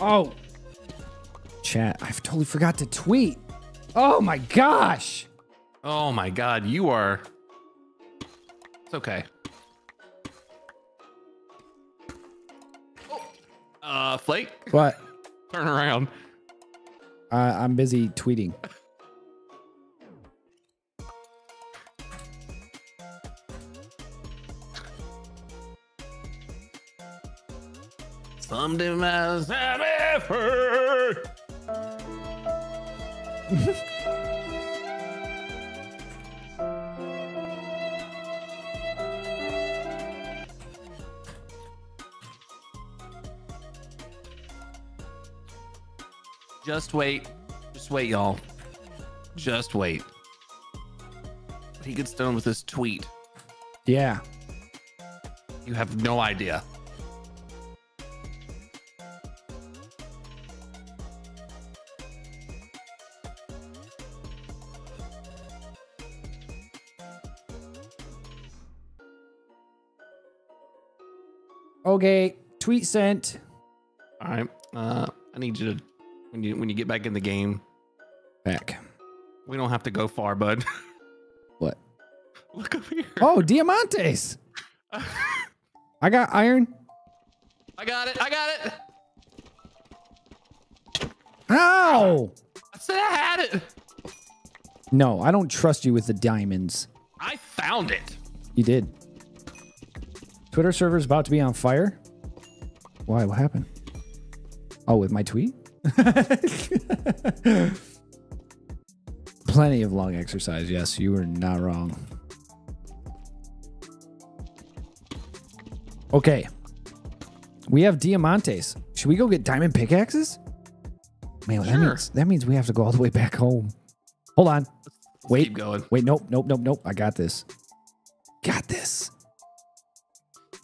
Oh. Chat, I've totally forgot to tweet. Oh my gosh.
Oh my God, you are. It's okay. Oh, Uh, Flake,
What?
Turn around.
Uh, I'm busy tweeting.
Somebody must have effort. Just wait. Just wait, y'all. Just wait. He gets done with this tweet.
Yeah.
You have no idea.
Okay. Tweet sent.
All right. Uh, I need you to when you when you get back in the game.
Back.
We don't have to go far, bud.
What?
Look up here.
Oh, Diamantes. I got iron.
I got it. I got it.
Ow!
I said I had it.
No, I don't trust you with the diamonds.
I found it.
You did. Twitter server's about to be on fire. Why? What happened? Oh, with my tweet? Plenty of long exercise. Yes, you were not wrong. Okay. We have diamantes. Should we go get diamond pickaxes? Man, that means that means we have to go all the way back home. Hold on.
Let's
Wait.
keep going.
Wait, nope, nope, nope, nope. I got this. Got this.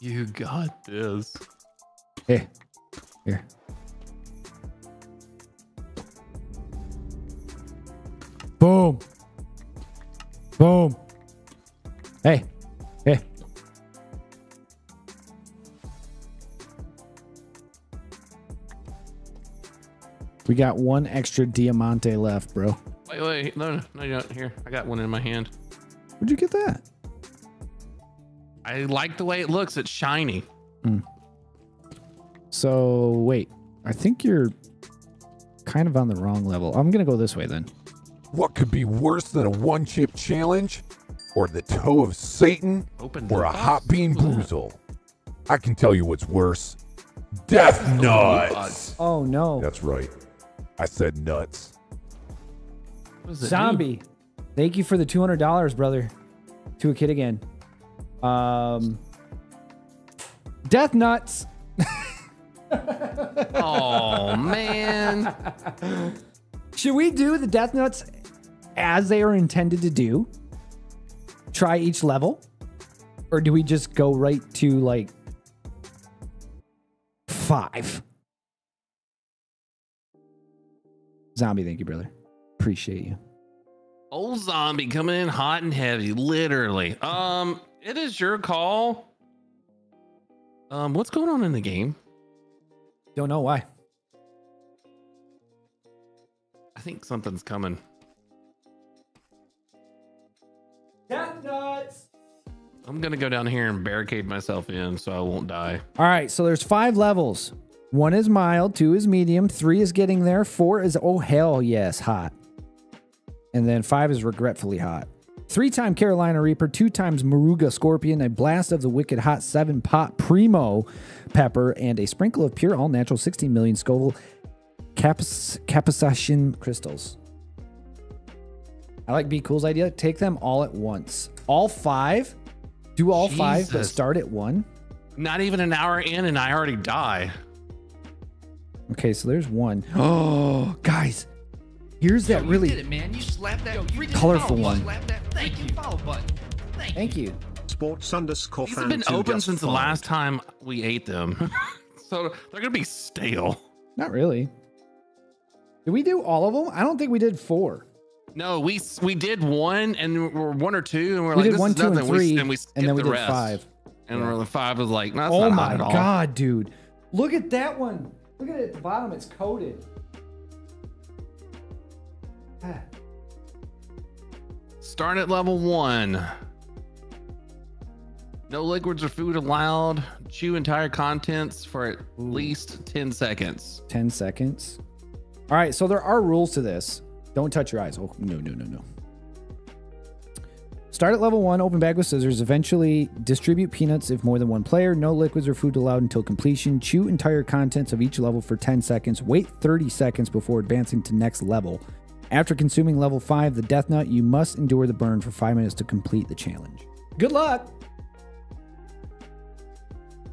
You got this.
Here. Here. Boom. Boom. Hey. Hey. We got one extra diamante left, bro.
Wait, wait, no, no, no. Here, I got one in my hand.
Where'd you get that?
I like the way it looks. It's shiny. Mm.
So wait, I think you're kind of on the wrong level. I'm gonna go this way then.
What could be worse than a one chip challenge? Or the toe of Satan?
Open
Or a
box.
hot bean
Look
boozle? I can tell you what's worse. Death nuts!
Oh no.
That's right. I said nuts.
What does it do?
Zombie. Thank you for the two hundred dollars, brother. To a kid again. Um Death nuts.
Oh man.
Should we do the death nuts as they are intended to do? Try each level? Or do we just go right to like five? Zombie, thank you, brother. Appreciate you.
Old zombie coming in hot and heavy, literally. Um, it is your call. Um, what's going on in the game?
Don't know why.
I think something's coming.
Death nuts.
I'm gonna go down here and barricade myself in so I won't die.
All right, so there's five levels. One is mild, two is medium, three is getting there, four is oh hell yes, hot. And then five is regretfully hot. Three time Carolina Reaper, two times Moruga Scorpion, a blast of the wicked hot seven pot primo pepper, and a sprinkle of pure all natural 16 million Scoville capac- capsaicin crystals. I like Be Cool's idea. Take them all at once. All five. Do all five, but start at one.
Not even an hour in and I already die.
Okay, so there's one. Oh, guys, here's that really.
it, man. You slapped that freaking
colorful one.
button. Slap that freaking follow button. Thank you.
Thank you.
Sports underscore
These
fan
have been open
just
since the last time we ate them. so they're gonna be stale.
Not really. Did we do all of them? I don't think we did four.
No, we we did one and we're one or two, and we're
We
like,
did
this
one,
is
two, and
nothing. We-
three,
and we
and then we
the
did
rest.
five.
And we're the five was like, no,
oh
not
my
hot at all.
god, dude! Look at that one. Look at it at the bottom. It's coated. Ah.
Start at level one. No liquids or food allowed. Chew entire contents for at least 10 seconds.
10 seconds. All right, so there are rules to this. Don't touch your eyes. Oh, no, no, no, no. Start at level one, open bag with scissors. Eventually, distribute peanuts if more than one player. No liquids or food allowed until completion. Chew entire contents of each level for 10 seconds. Wait 30 seconds before advancing to next level. After consuming level five, the death nut, you must endure the burn for five minutes to complete the challenge. Good luck.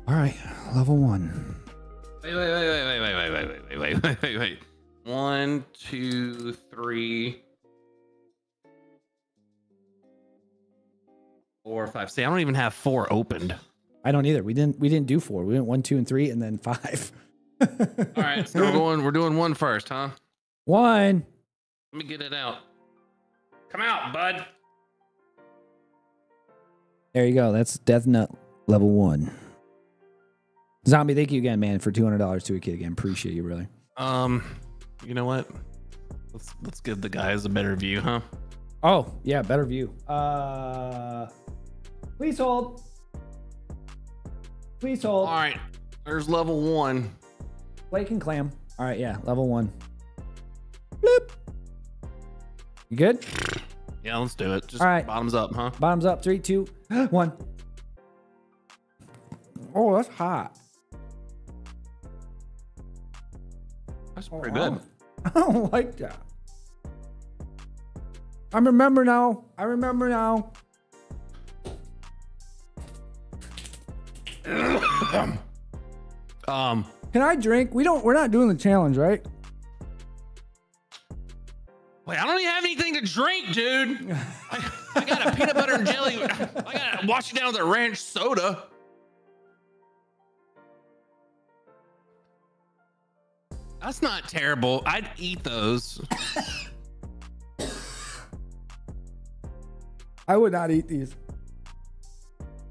All right, level one.
Wait, wait, wait, wait, wait, wait, wait, wait, wait, wait, wait, wait, wait. One, two, three, four, five. See, I don't even have four opened.
I don't either. We didn't. We didn't do four. We went one, two, and three, and then five.
All right, so we're going. We're doing one first, huh?
One.
Let me get it out. Come out, bud.
There you go. That's Death Nut level one. Zombie, thank you again, man, for two hundred dollars to a kid again. Appreciate you, really.
Um, you know what? Let's let's give the guys a better view, huh?
Oh yeah, better view. Uh, please hold. Please hold.
All right, there's level one.
Flake and clam. All right, yeah, level one. Bloop. You good?
Yeah, let's do it. Just
All right.
bottoms up, huh?
Bottoms up. Three, two, one. Oh, that's hot.
That's
Oh,
pretty
I
good.
don't- I don't like that. I remember now. I remember now.
Um,
Can I drink? We don't. We're not doing the challenge, right?
wait, I don't even have anything to drink, dude. I, I got a peanut butter and jelly. I got to wash it down with a ranch soda. That's not terrible. I'd eat those.
I would not eat these.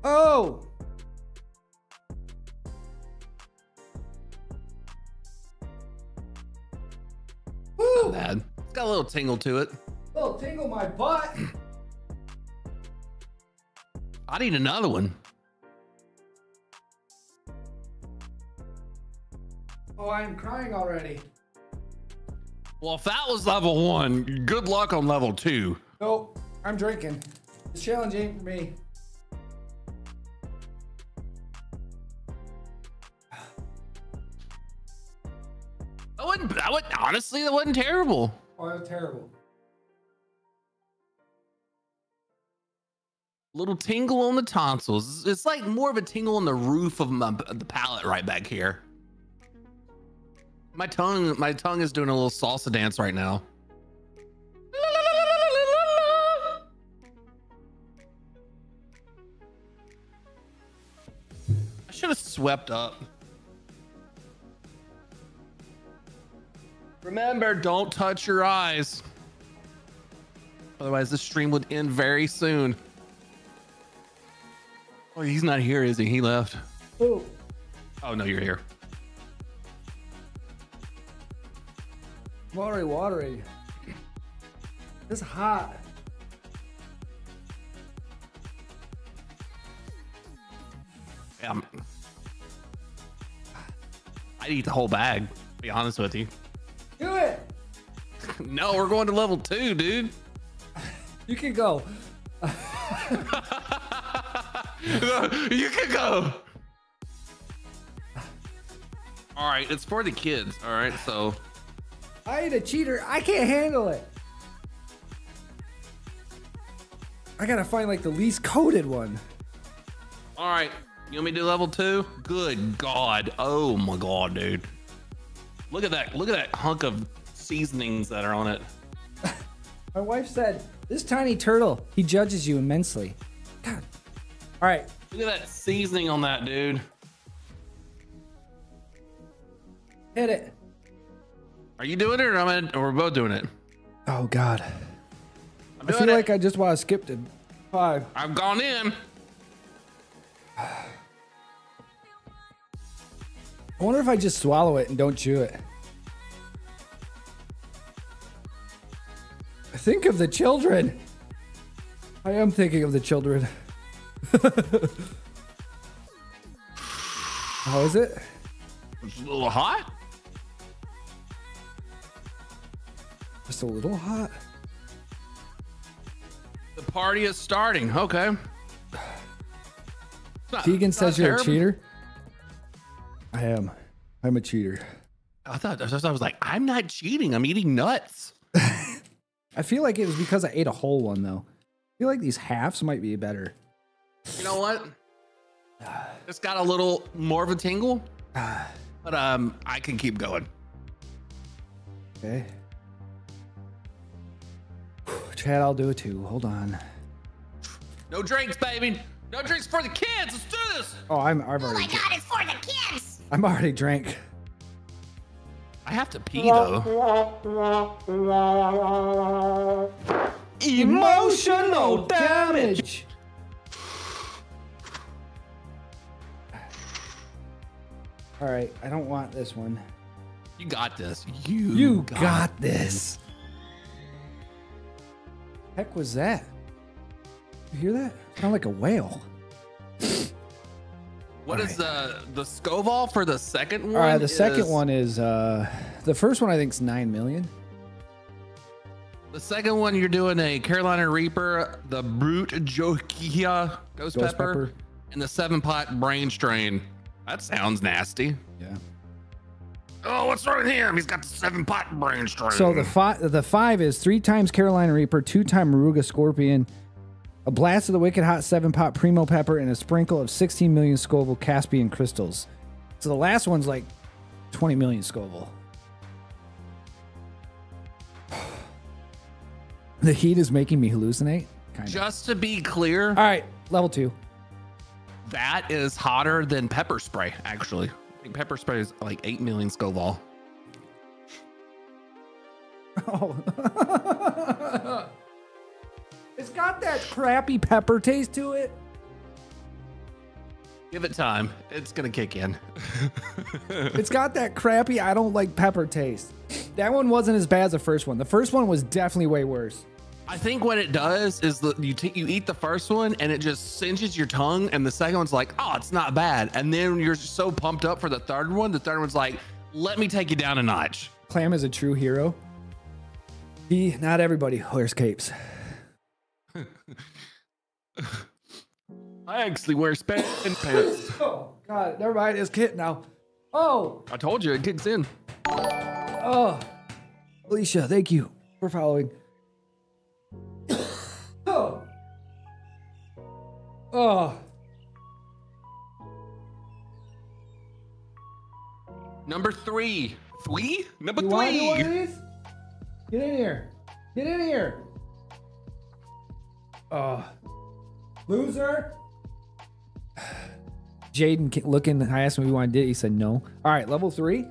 Oh. Woo! Not bad.
It's got a little tingle to it.
A little tingle my butt.
I need another one.
Oh, I am crying already.
Well, if that was level one, good luck on level two.
Nope, I'm drinking. This challenge ain't for me.
That wasn't, that wasn't honestly, that wasn't terrible.
Oh, that's terrible.
Little tingle on the tonsils. It's like more of a tingle on the roof of my, the palate right back here. My tongue, my tongue is doing a little salsa dance right now. I should have swept up. Remember, don't touch your eyes. Otherwise, the stream would end very soon. Oh, he's not here, is he? He left.
Oh,
Oh, no, you're here.
Watery, watery. It's hot.
Yeah, I'd eat the whole bag, to be honest with you.
Do it.
No, we're going to level two, dude.
You can go.
you can go. All right, it's for the kids. All right, so
I ain't a cheater. I can't handle it. I gotta find like the least coded one.
all right, you want me to do level two? Good God! Oh my God, dude! Look at that! Look at that hunk of seasonings that are on it.
My wife said, "This tiny turtle, he judges you immensely." God. All right,
Look at that seasoning on that, dude.
hit it.
Are you doing it, or am I, or we're both doing it?
Oh God.
I'm
I feel
it.
like I just want to skip to five.
I've gone in.
I wonder if I just swallow it and don't chew it. I think of the children. I am thinking of the children. How is it?
It's a little hot.
Just a little hot.
The party is starting. Okay. Not-
Tegan
it's
says you're a cheater. I am. I'm a cheater.
I thought I was like, I'm not cheating. I'm eating nuts.
I feel like it was because I ate a whole one though. I feel like these halves might be better.
You know what? It's got a little more of a tingle, but um, I can keep going.
Okay. Chad, I'll do it too. Hold on.
No drinks, baby. No drinks for the kids. Let's do this.
Oh, I'm I've
Oh my
already
god, it's for the kids!
I'm already drank.
I have to pee though.
Emotional damage. All right, I don't want this one.
You got this. You.
You got this. Heck was that? You hear that? Sound like a whale.
What is the the Scoville for the second one?
All right, the second one is uh the first one I think is 9 million.
The second one, you're doing a Carolina Reaper, the Brute Jokia Ghost,
Ghost
Pepper,
pepper.
and the seven pot Brain Strain. That sounds nasty.
Yeah.
Oh, what's wrong with him? He's got the seven pot Brain Strain.
So the five the 5 is 3 times Carolina Reaper, 2 time Moruga Scorpion, a blast of the wicked hot 7 pot Primo Pepper and a sprinkle of 16 million Scoville capsaicin crystals. So the last one's like 20 million Scoville. The heat is making me hallucinate. Kind of.
Just to be clear,
All right, level 2.
that is hotter than pepper spray. Actually, pepper spray is like eight million Scoville.
Oh. it's got that crappy pepper taste to it.
Give it time. It's gonna kick in.
It's got that crappy, I don't like pepper taste. That one wasn't as bad as the first one. The first one was definitely way worse.
I think what it does is that you take you eat the first one and it just singes your tongue, and the second one's like, oh, it's not bad. And then you're so pumped up for the third one. The third one's like, let me take you down a notch.
Clam is a true hero. He, not everybody wears capes.
I actually wear span pants.
Oh, God, never mind. It's kit now. Oh,
I told you it kicks in.
oh. Alicia, thank you for following. Oh.
Number three. Three? Number
You want to do one of
three.
these? Get in here. Get in here. Oh. Loser. Jaden looking, I asked him if he wanted it. He said no. All right, level three.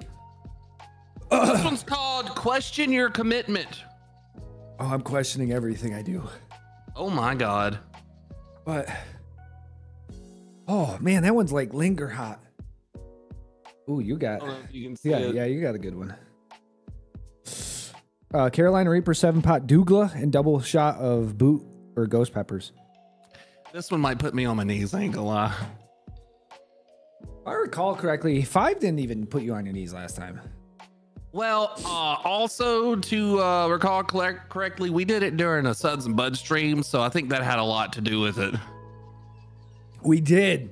This one's called Question Your Commitment.
Oh, I'm questioning everything I do.
Oh my God.
But oh man, that one's like linger hot. Ooh, you got
I don't know if you can see
yeah,
it.
yeah, you got a good one. Uh, Carolina Reaper seven pot Dougla and double shot of boot or ghost peppers.
This one might put me on my knees, I ain't gonna lie.
If I recall correctly, five didn't even put you on your knees last time.
Well, uh, also to uh, recall correctly, we did it during a Suds and Bud stream, so I think that had a lot to do with it.
We did.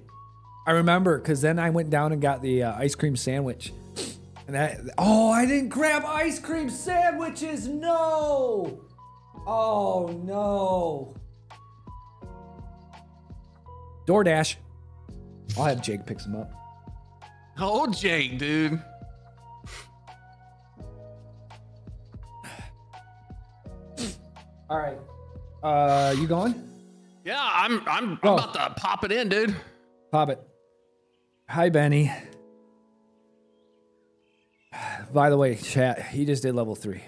I remember because then I went down and got the uh, ice cream sandwich. And that, oh, I didn't grab ice cream sandwiches. No. Oh, no. DoorDash. I'll have Jake pick some up.
Oh, Jake, dude.
All right. Uh, you going?
Yeah, I'm I'm, I'm
Oh.
about to pop it in, dude.
Pop it. Hi, Benny. By the way, chat, he just did level three.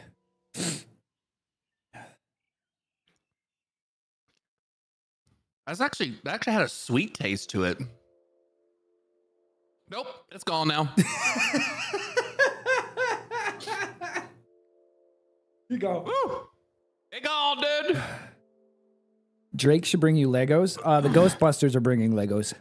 That's actually that actually had a sweet taste to it. Nope, it's gone now.
You go.
Woo! It gone, dude.
Drake should bring you Legos. Uh, the Ghostbusters are bringing Legos.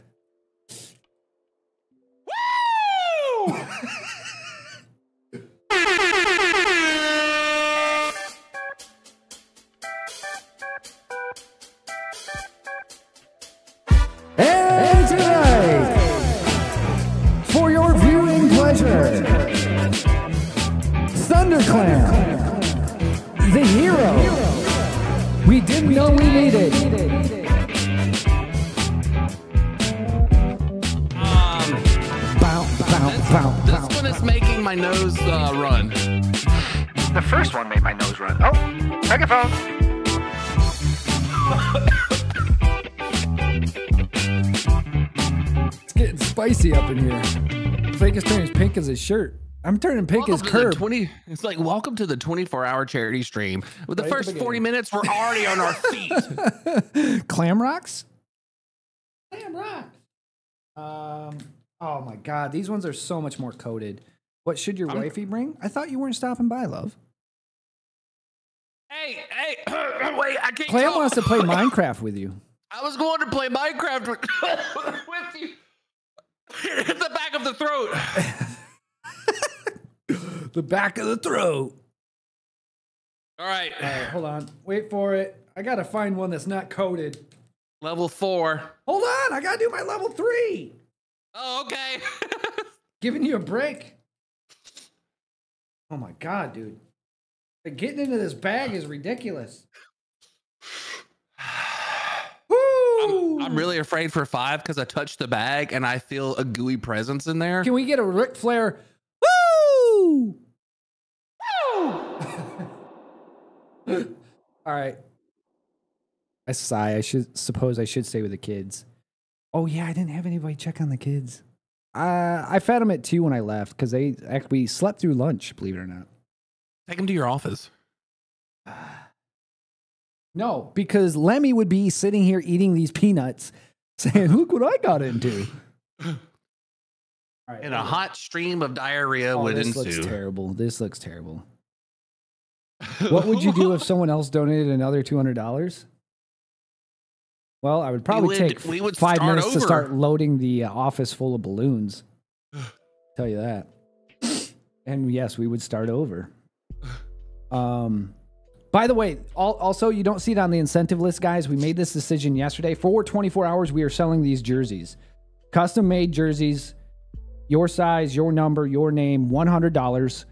His shirt. I'm turning pink as
Welcome to the
curb.
20 it's like welcome to the 24 hour charity stream. With the
Right at the
first 40 minutes, we're already on our feet.
Clam rocks? Clam rocks. Um. Oh my god, these ones are so much more coated. What should your
I'm-
wifey bring? I thought you weren't stopping by, love.
hey, hey, wait, I can't
Clam
talk.
wants to play Minecraft with you.
I was going to play Minecraft with, with you. Hit the back of the throat.
The back of the throat.
All right.
All right, hold on. Wait for it. I gotta find one that's not coated.
Level four.
Hold on, I gotta do my level three.
Oh, okay.
Giving you a break. Oh my god, dude. Like, Getting into this bag is ridiculous.
I'm, I'm really afraid for five because I touched the bag and I feel a gooey presence in there.
Can we get a Ric Flair? Woo! Woo! All right. I sigh. I should suppose I should stay with the kids. Oh yeah, I didn't have anybody check on the kids. Uh, I fed them at two when I left because they actually slept through lunch. Believe it or not.
Take them to your office.
No, because Lemmy would be sitting here eating these peanuts, saying, "Look what I got into." All right.
And a hot stream of diarrhea
Oh,
would
this
ensue.
looks terrible. This looks terrible. What would you do if someone else donated another two hundred dollars? Well, I would probably
would-
take
we would
five minutes to start loading the uh, office full of balloons. Tell you that. And yes, we would start over. Um, by the way, al- also you don't see it on the incentive list, guys. We made this decision yesterday. For 24 hours, we are selling these jerseys, custom made jerseys, your size, your number, your name, $100.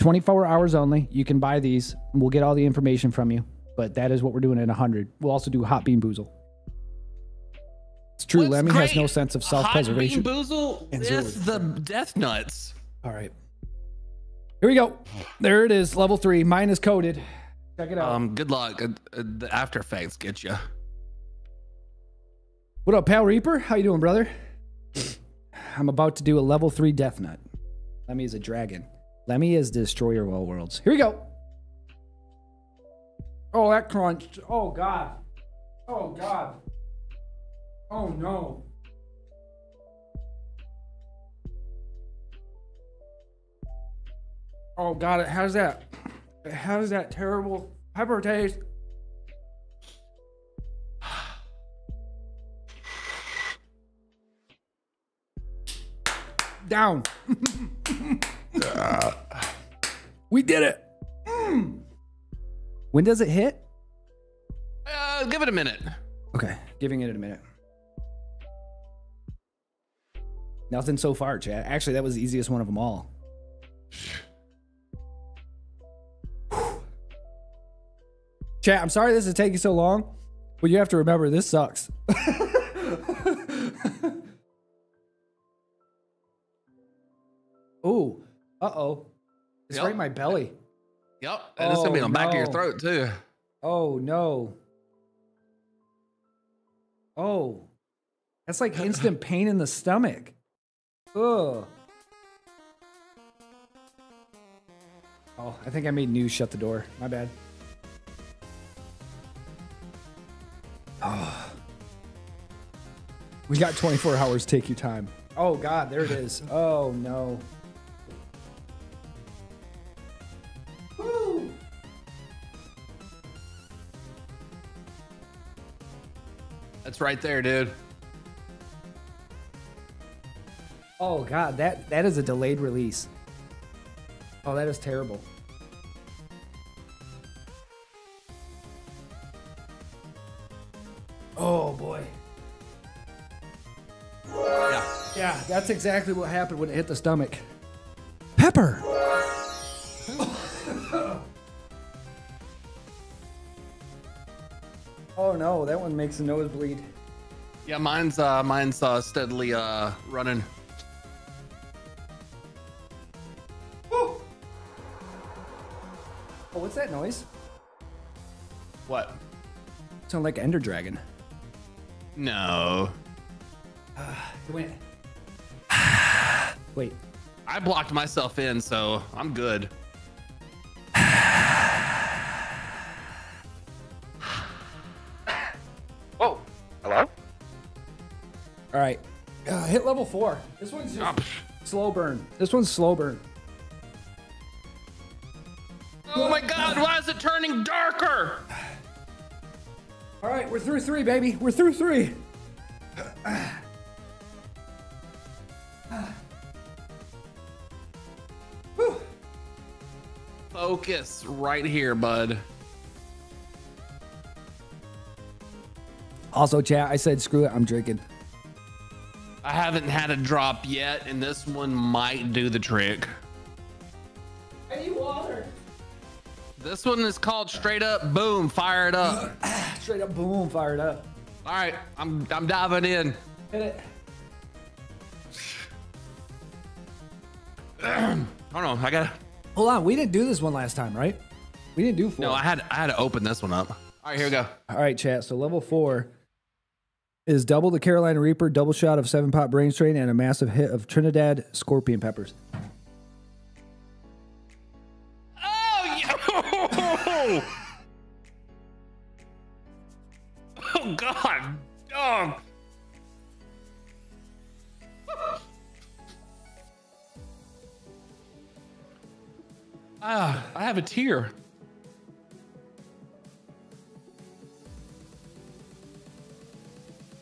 24 hours only. You can buy these. We'll get all the information from you. But that is what we're doing at 100. We'll also do Hot Bean Boozle. It's true.
What's
Lemmy has no sense of self preservation.
Hot Bean Boozle
And
is
Zerwin.
the death nuts.
All right. Here we go. There it is. Level three. Mine is coded. Check it out.
Um, good luck. Uh, uh, the after effects get you.
what up, pal Reaper? How you doing, brother? I'm about to do a level three death nut. Lemmy is a dragon. Lemmy is destroyer of all worlds. Here we go. Oh, that crunched. Oh God. Oh God. Oh no. Oh God, it has that. Has that terrible pepper taste. Down. we did it. Mm. When does it hit?
Uh, give it a minute.
Okay, giving it a minute. Nothing so far, chat. Actually, that was the easiest one of them all. Chat, I'm sorry this is taking so long, but you have to remember this sucks. Ooh, uh oh. It's
Yep.
right in my belly.
Yep. And it's gonna be
Oh,
on the back of your throat too.
Oh no. Oh. That's like instant pain in the stomach. Ugh. Oh, I think I made news shut the door. My bad. Oh. We got 24 hours. Take your time. Oh God, there it is. Oh no.
Right there, dude.
Oh god, that that is a delayed release. Oh, that is terrible. Oh boy.
Yeah.
Yeah, that's exactly what happened when it hit the stomach. Pepper. No, that one makes the nose bleed.
Yeah, mine's uh mine's uh steadily uh running.
Oh, what's that noise?
What?
Sound like Ender Dragon.
No.
It went. Wait.
I blocked myself in, so I'm good.
Four. This one's just slow burn. This one's slow burn.
Oh my god, why is it turning darker?
All right, we're through three, baby. We're through three.
Focus right here, bud.
Also, chat, I said screw it. I'm drinking.
I haven't had a drop yet, and this one might do the trick.
Any water?
This one is called straight up boom, fire it up.
Straight up, boom, Fire It up.
All right, I'm I'm diving in.
Hit it.
Hold on, I got.
Hold on, we didn't do this one last time, right? We didn't do four.
No, I had I had to open this one up. All right, here we go.
All right, chat. So level four is double the Carolina Reaper, double shot of seven pot brain strain, and a massive hit of Trinidad scorpion peppers.
Oh, oh God! Oh. Ah, I have a tear.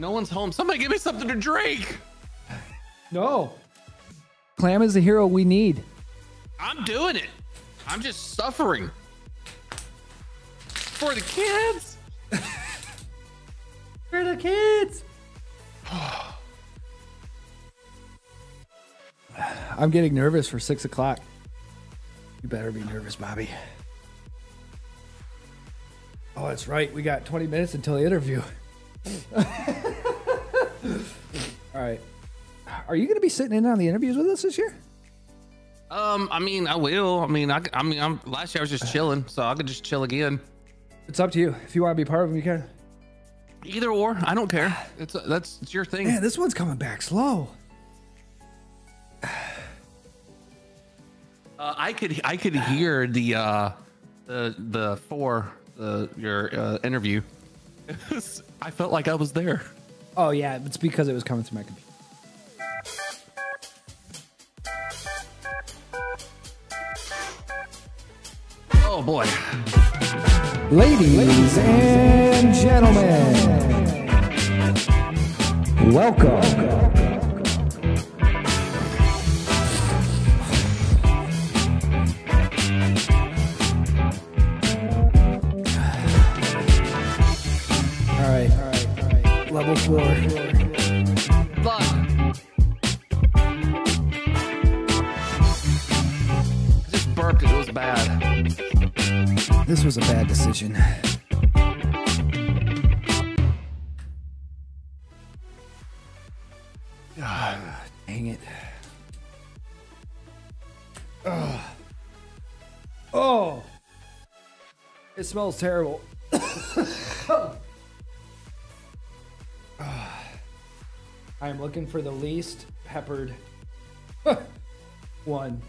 No one's home. Somebody give me something to drink.
No. Clam is the hero we need.
I'm doing it. I'm just suffering. For the kids.
For the kids. I'm getting nervous for six o'clock. You better be nervous, Bobby. Oh, that's right. We got 20 minutes until the interview. All right. Are you going to be sitting in on the interviews with us this year?
Um, I mean, I will. I mean, I, I mean, I'm last year I was just chilling, so I could just chill again.
It's up to you. If you want to be part of them, you can.
Either or, I don't care. It's that's it's your thing.
Man, this one's coming back slow.
Uh, I could I could hear the uh the the four the your uh, interview. I felt like I was there.
Oh, yeah. It's because it was coming through my computer.
Oh boy.
Ladies and gentlemen, welcome. All This was a bad decision. Ah, dang it. Ugh. Oh, it smells terrible. I am looking for the least peppered one.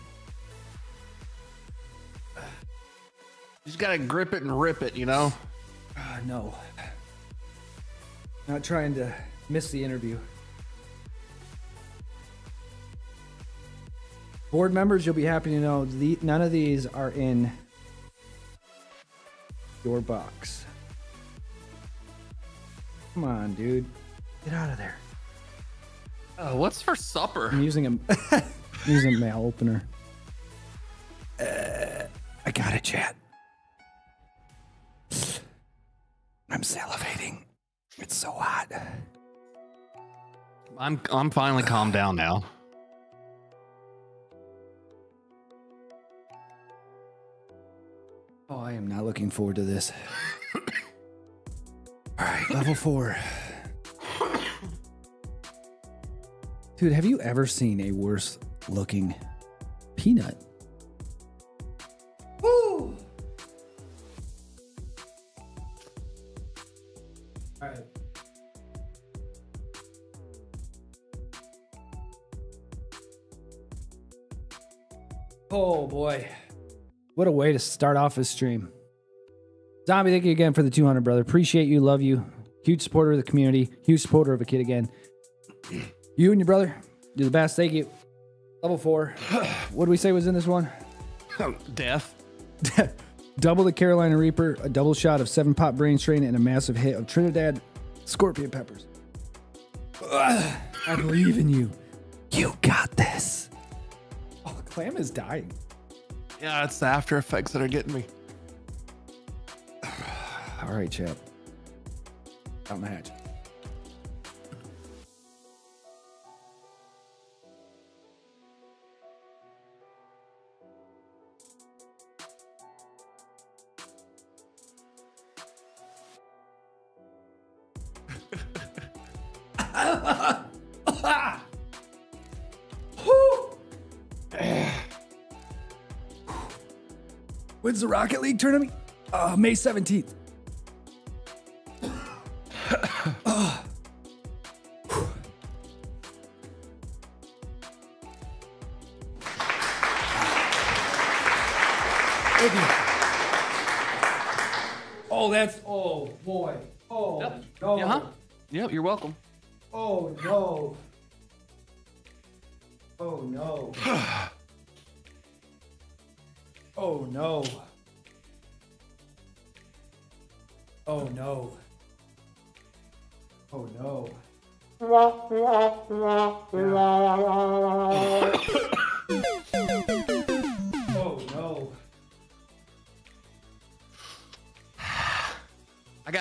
You just gotta grip it and rip it, you know.
Uh, no. Not trying to miss the interview. Board members, you'll be happy to know the, none of these are in your box. Come on, dude. Get out of there.
Uh, what's for supper?
I'm using a using a mail opener. Uh, I got it, chat. I'm salivating. It's so hot.
I'm I'm finally calmed down now.
Oh, I am not looking forward to this. All right, level four. Dude, have you ever seen a worse looking peanut? Woo! Oh boy. What a way to start off a stream. Zombie, thank you again for the 200, brother. Appreciate you. Love you. Huge supporter of the community. Huge supporter of a kid again. You and your brother, you're the best. Thank you. Level four. what do we say was in this one?
Death.
double the Carolina Reaper, a double shot of seven pot brain strain, and a massive hit of Trinidad scorpion peppers. Ugh, I believe in you. You got this. Clam is dying.
Yeah, it's the after effects that are getting me.
All right, champ. Out in the hatch. When's the Rocket League tournament? Uh, May 17th.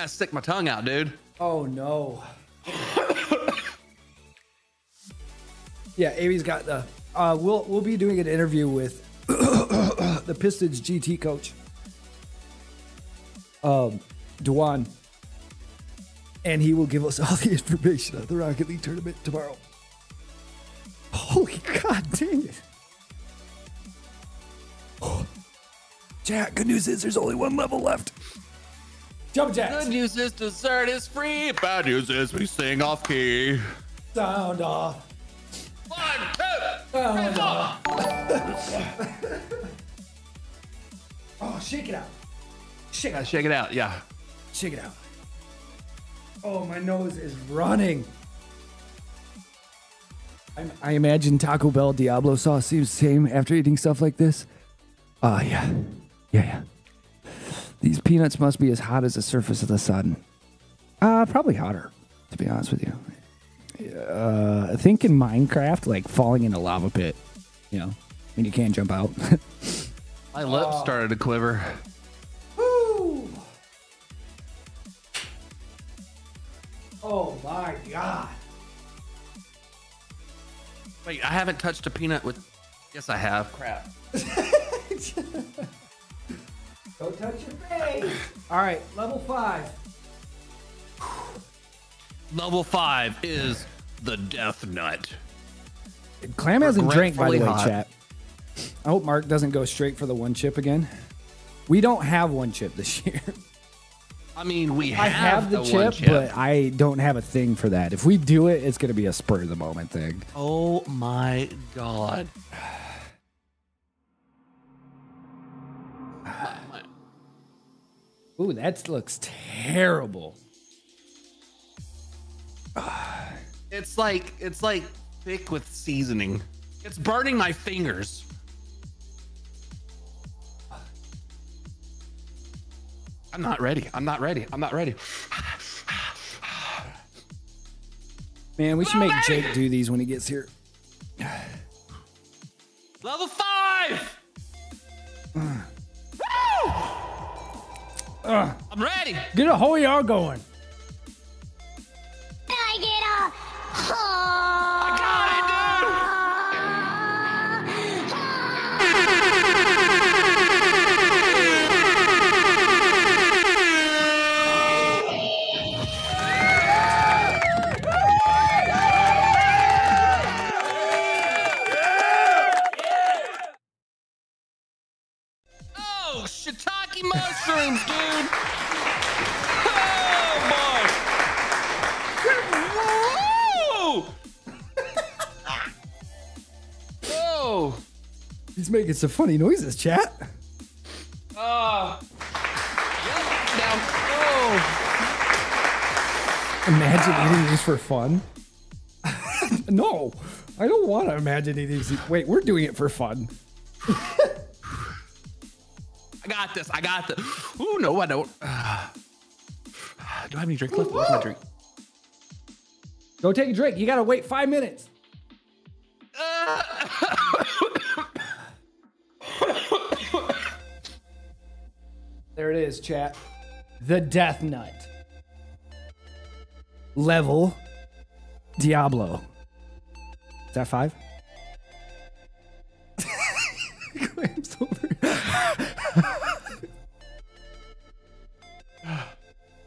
Gotta stick my tongue out, dude.
Oh no. yeah, Amy's got the. Uh, we'll we'll be doing an interview with the Pistons GT coach, um, Dewan, and he will give us all the information on the Rocket League tournament tomorrow. Holy God, dang it! Jack. Good news is there's only one level left. Jump jacks.
Good news is dessert is free. Bad news is we sing off key.
Sound off.
One, two,
Sound off. oh, shake it out. Shake
Gotta shake it out. Yeah.
Shake it out. Oh, my nose is running. I, I imagine Taco Bell Diablo sauce seems the same after eating stuff like this. Ah, yeah. Yeah, yeah. These peanuts must be as hot as the surface of the sun. Uh, probably hotter, to be honest with you. Uh, I think in Minecraft, like falling in a lava pit, you know, when you can't jump out.
My lips started to quiver.
Woo! Oh my god.
Wait, I haven't touched a peanut with. Yes, I have. Crap.
Don't touch your face. All right, level five.
Level five is the death nut.
Clam hasn't drank, by the way,
Regretfully hot.
chat. I hope Mark doesn't go straight for the one chip again. We don't have one chip this year.
I mean, we have,
I have the
one
chip, but I don't have a thing for that. If we do it, it's going to be a spur of the moment thing.
Oh my god.
Ooh, that looks terrible.
It's like it's like thick with seasoning. It's burning my fingers. I'm not ready. I'm not ready. I'm not ready.
Man, we should make Jake do these when he gets here.
Level five.
Ugh.
I'm ready.
Get a whole yard going.
I get a.
I
making some funny noises, chat.
Ah. Yep. Oh.
Imagine eating these for fun. no, I don't want to imagine eating these. Wait, we're doing it for fun.
I got this. I got this. Ooh, no, I don't. Ah. do I have any drink left? Where's my drink?
Go take a drink. You gotta wait five minutes. There it is, chat. The Death Nut. Level Diablo. Is that five?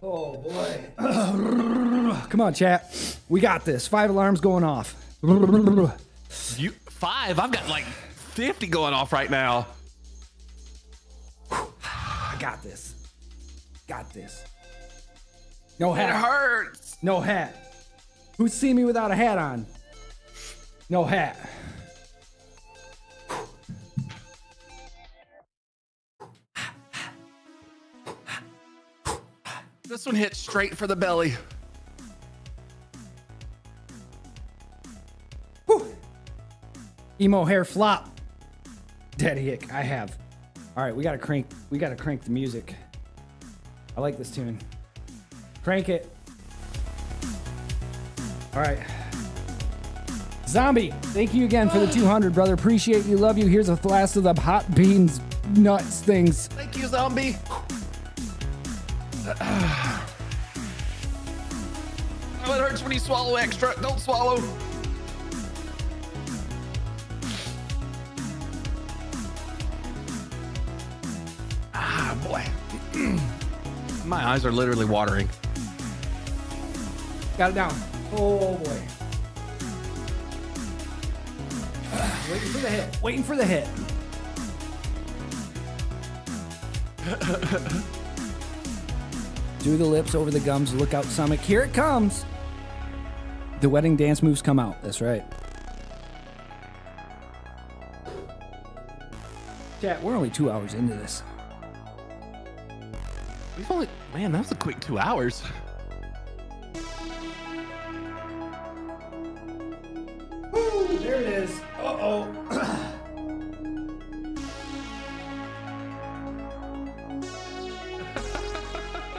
Oh boy. Come on, chat. We got this. Five alarms going off.
You five? I've got like fifty going off right now.
Got this. Got this. No hat.
It hurts.
No hat. Who's seen me without a hat on? No hat.
This one hit straight for the belly.
Emo hair flop. Daddy. I have. All right, we gotta crank. We gotta crank the music. I like this tune. Crank it. All right. Zombie, thank you again for the 200, brother. Appreciate you. Love you. Here's a last of the hot beans, nuts things.
Thank you, zombie. Oh, it hurts when you swallow extra. Don't swallow. My eyes are literally watering.
Got it down. Oh boy. Waiting for the hit. Waiting for the hit. Do the lips over the gums. Look out, stomach. Here it comes. The wedding dance moves come out. That's right. Chat, we're only two hours into this.
We've only, man, that was a quick two hours.
There it is. Uh oh.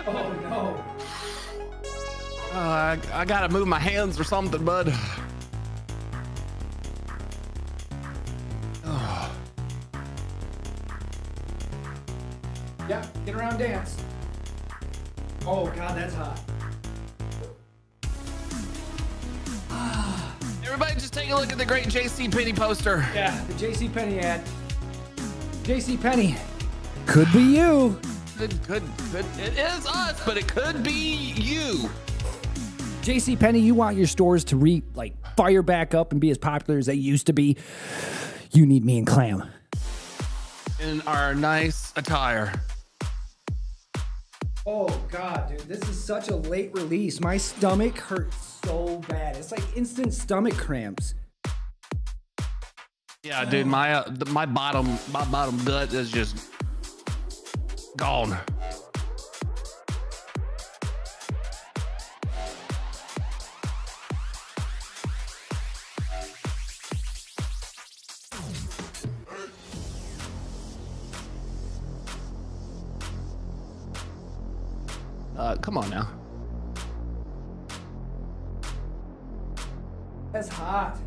oh no.
Uh, I, I gotta move my hands or something, bud. At the great JC Penney poster.
Yeah, the JC Penney ad. JC Penney. Could be you.
Could, could, could, it is us, but it could be you.
JC Penney, you want your stores to re like fire back up and be as popular as they used to be. You need me and Clam.
In our nice attire.
Oh god, dude, this is such a late release. My stomach hurts so bad. It's like instant stomach cramps.
Yeah, dude, my uh, my bottom my bottom gut is just gone. Uh, come on now.
That's hot.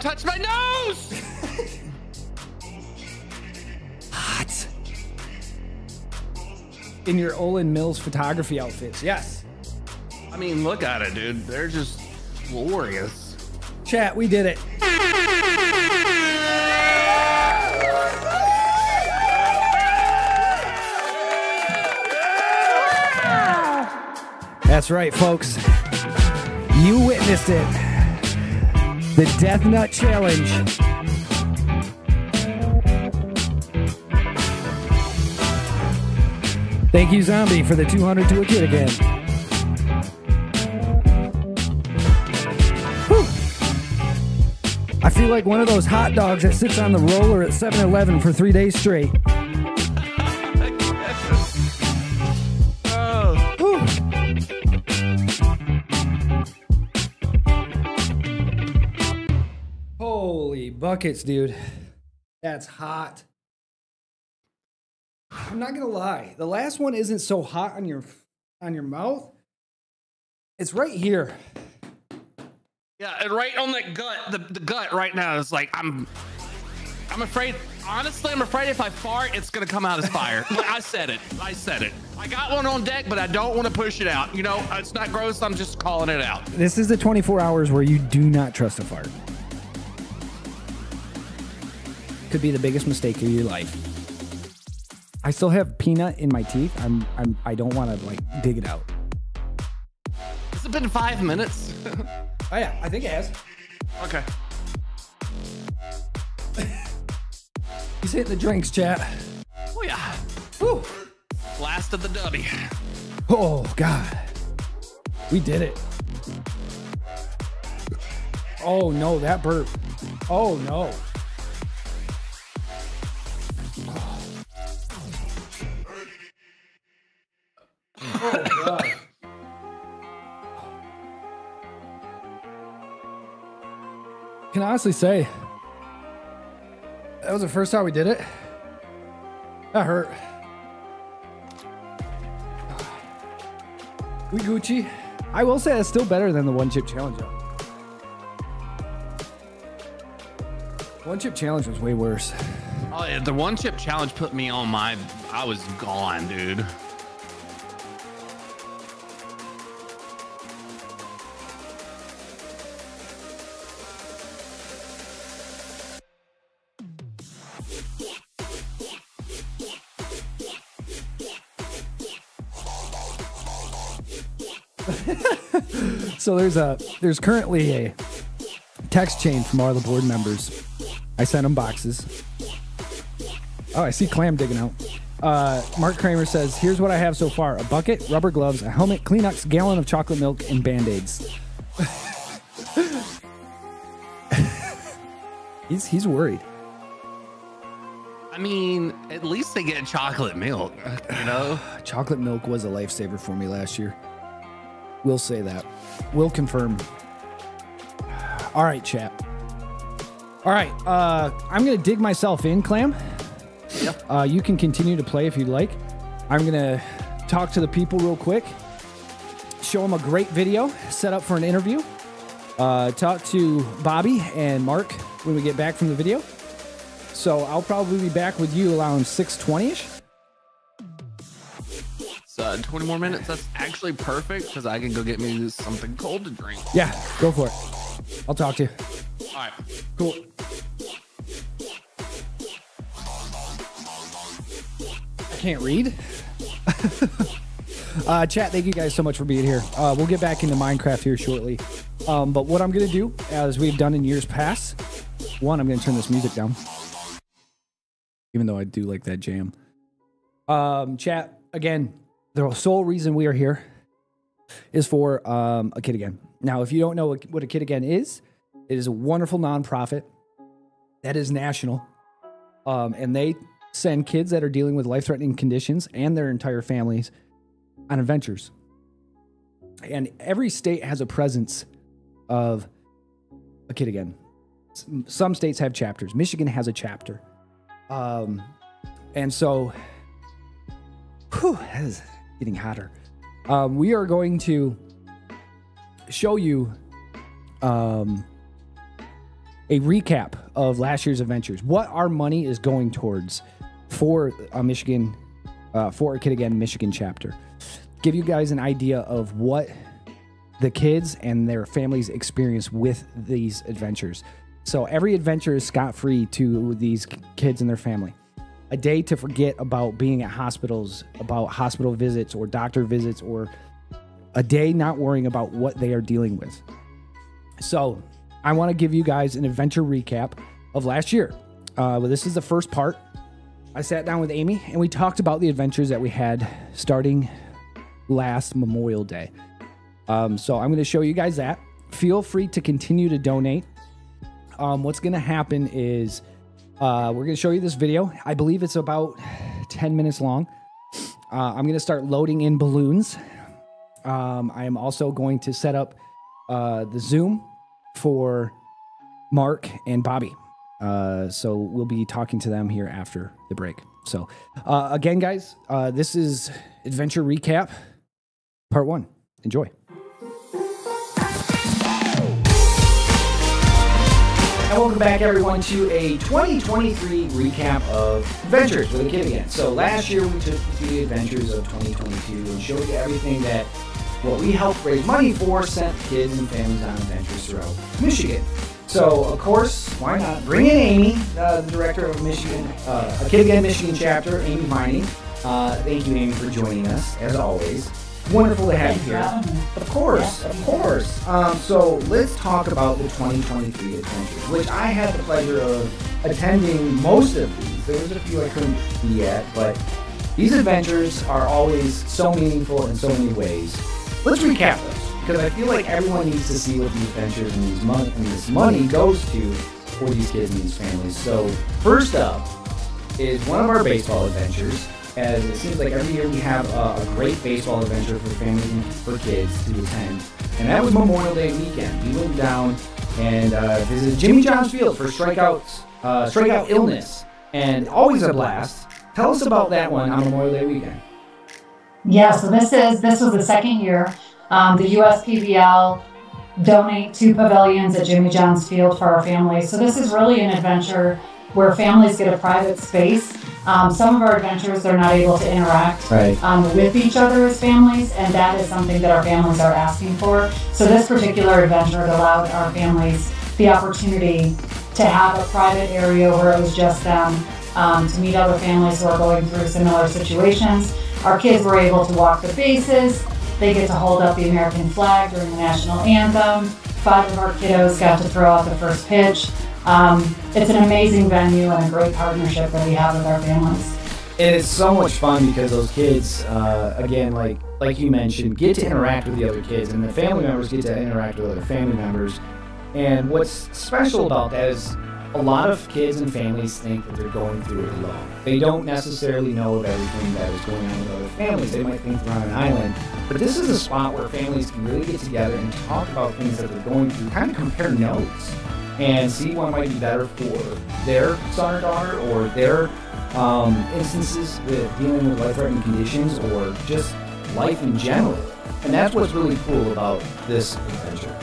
Touched my nose.
Hot. In your Olan Mills photography outfits. Yes.
I mean, look at it, dude. They're just glorious.
Chat, we did it. That's right, folks. You witnessed it. The Death Nut Challenge. Thank you, Zombie, for the 200 to a kid again. Whew. I feel like one of those hot dogs that sits on the roller at 7 Eleven for three days straight. Buckets, dude. That's hot. I'm not gonna lie. The last one isn't so hot on your on your mouth. It's right here.
Yeah, and right on that gut, the, the gut right now is like I'm I'm afraid honestly I'm afraid if I fart it's gonna come out as fire. I said it. I said it. I got one on deck, but I don't want to push it out. You know, it's not gross, I'm just calling it out.
This is the 24 hours where you do not trust a fart could be the biggest mistake of your life. I still have peanut in my teeth. I'm, I'm I don't want to like dig it out.
It's been five minutes.
oh yeah, I think it has.
Okay.
He's hitting the drinks, chat.
Oh yeah.
Woo.
Last of the dubby.
Oh god. We did it. Oh no, that burp. Oh no. Oh God. Can honestly say that was the first time we did it? That hurt. We Gucci. I will say it's still better than the one chip challenge. One chip challenge was way worse.
Oh the one chip challenge put me on my. I was gone, dude.
So there's a there's currently a text chain from all the board members. I sent them boxes. Oh, I see clam digging out. Uh, Mark Kramer says, "Here's what I have so far: a bucket, rubber gloves, a helmet, Kleenex, gallon of chocolate milk, and band-aids." he's he's worried.
I mean, at least they get chocolate milk, you know?
Chocolate milk was a lifesaver for me last year. We'll say that. We'll confirm. All right, chat. All right, uh, I'm gonna dig myself in, Clam.
Yep.
Uh, you can continue to play if you'd like. I'm gonna talk to the people real quick. Show them a great video set up for an interview. Uh, talk to Bobby and Mark when we get back from the video. So I'll probably be back with you around 6:20ish.
It's uh, 20 more minutes. That's actually perfect because I can go get me something cold to drink.
Yeah, go for it. I'll talk to you.
All right.
Cool. I can't read. uh, chat, thank you guys so much for being here. Uh, we'll get back into Minecraft here shortly. Um, but what I'm going to do, as we've done in years past, one, I'm going to turn this music down. Even though I do like that jam. Um, chat, again, the sole reason we are here is for um, a kid again. Now, if you don't know what, a kid again is, it is a wonderful nonprofit that is national, um, and they send kids that are dealing with life-threatening conditions and their entire families on adventures. And every state has a presence of a kid again. Some states have chapters. Michigan has a chapter, um, and so, whew, that is getting hotter. Um, we are going to show you um, a recap of last year's adventures. What our money is going towards for a Michigan, uh, for a Kid Again Michigan chapter. Give you guys an idea of what the kids and their families experience with these adventures. So every adventure is scot free to these kids and their family. A day to forget about being at hospitals, about hospital visits or doctor visits, or a day not worrying about what they are dealing with. So, I want to give you guys an adventure recap of last year. Uh, well, this is the first part. I sat down with Amy and we talked about the adventures that we had starting last Memorial Day. Um, so, I'm going to show you guys that. Feel free to continue to donate. Um, what's going to happen is uh, we're going to show you this video. I believe it's about 10 minutes long. Uh, I'm going to start loading in balloons. Um, I am also going to set up uh, the Zoom for Mark and Bobby. Uh, so we'll be talking to them here after the break. So, uh, again, guys, uh, this is Adventure Recap Part One. Enjoy. And welcome back, everyone, to a 2023 recap of Adventures with a Kid again. So last year we took the adventures of 2022 and showed you everything that what we helped raise money for sent kids and families on adventures throughout Michigan. So of course, why not bring in Amy, uh, the director of Michigan, uh, a Kid Again Michigan chapter, Amy Viney. Uh, thank you, Amy, for joining us as always. Wonderful to have you here. Of course, of course. Um, so let's talk about the 2023 adventures, which I had the pleasure of attending most of these. There was a few I couldn't be at, but these adventures are always so meaningful in so many ways. Let's recap those because I feel like everyone needs to see what these adventures and these money and this money goes to for these kids and these families. So first up is one of our baseball adventures. As it seems like every year we have a, a great baseball adventure for families and for kids to attend, and that was Memorial Day weekend. We went down and uh, visited Jimmy John's Field for strikeouts, uh, strikeout illness, and always a blast. Tell us about that one on Memorial Day weekend.
Yeah, so this is this was the second year. Um, the USPBL donate two pavilions at Jimmy John's Field for our families. So this is really an adventure where families get a private space. Um, some of our adventures they're not able to interact
Right.
um, with each other as families, and that is something that our families are asking for. So this particular adventure allowed our families the opportunity to have a private area where it was just them, um, to meet other families who are going through similar situations. Our kids were able to walk the bases. They get to hold up the American flag during the national anthem. Five of our kiddos got to throw out the first pitch. Um, it's an amazing venue and a great partnership that we have with our families.
And it's so much fun because those kids, uh, again, like like you mentioned, get to interact with the other kids, and the family members get to interact with other family members. And what's special about that is a lot of kids and families think that they're going through it alone. They don't necessarily know of everything that is going on with other families. They might think they're on an island. But this is a spot where families can really get together and talk about things that they're going through, kind of compare notes and see what might be better for their son or daughter or their um, instances with dealing with life-threatening conditions or just life in general. And that's what's really cool about this adventure.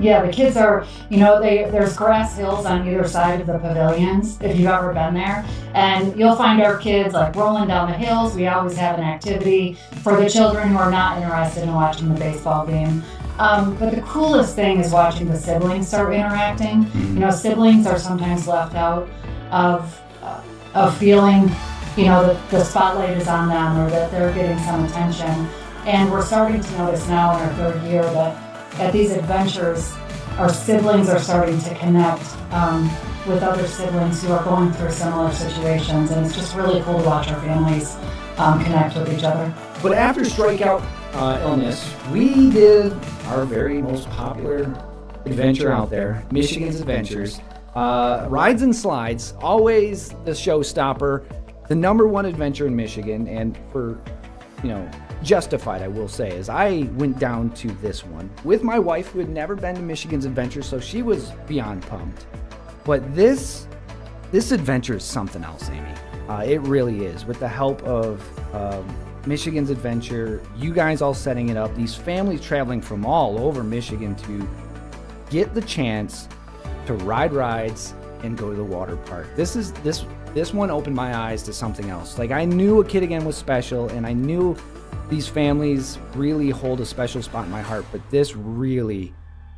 Yeah, the kids are, you know, they there's grass hills on either side of the pavilions if you've ever been there. And you'll find our kids like rolling down the hills. We always have an activity for the children who are not interested in watching the baseball game. Um, but the coolest thing is watching the siblings start interacting. You know, siblings are sometimes left out of uh, of feeling, you know, that the spotlight is on them or that they're getting some attention. And we're starting to notice now in our third year that at these adventures, our siblings are starting to connect um, with other siblings who are going through similar situations, and it's just really cool to watch our families um, connect with each other.
But after strikeout uh, illness, we did our very most popular adventure out there, Michigan's Adventures. Uh, rides and slides, always the showstopper, the number one adventure in Michigan, and for you know justified, I will say, is I went down to this one with my wife who had never been to Michigan's Adventure, so she was beyond pumped. But this this adventure is something else, Amy. Uh, it really is. With the help of um, Michigan's Adventure, you guys all setting it up, these families traveling from all over Michigan to get the chance to ride rides and go to the water park. This is this this one opened my eyes to something else. Like I knew a kid again was special, and I knew these families really hold a special spot in my heart. But this really,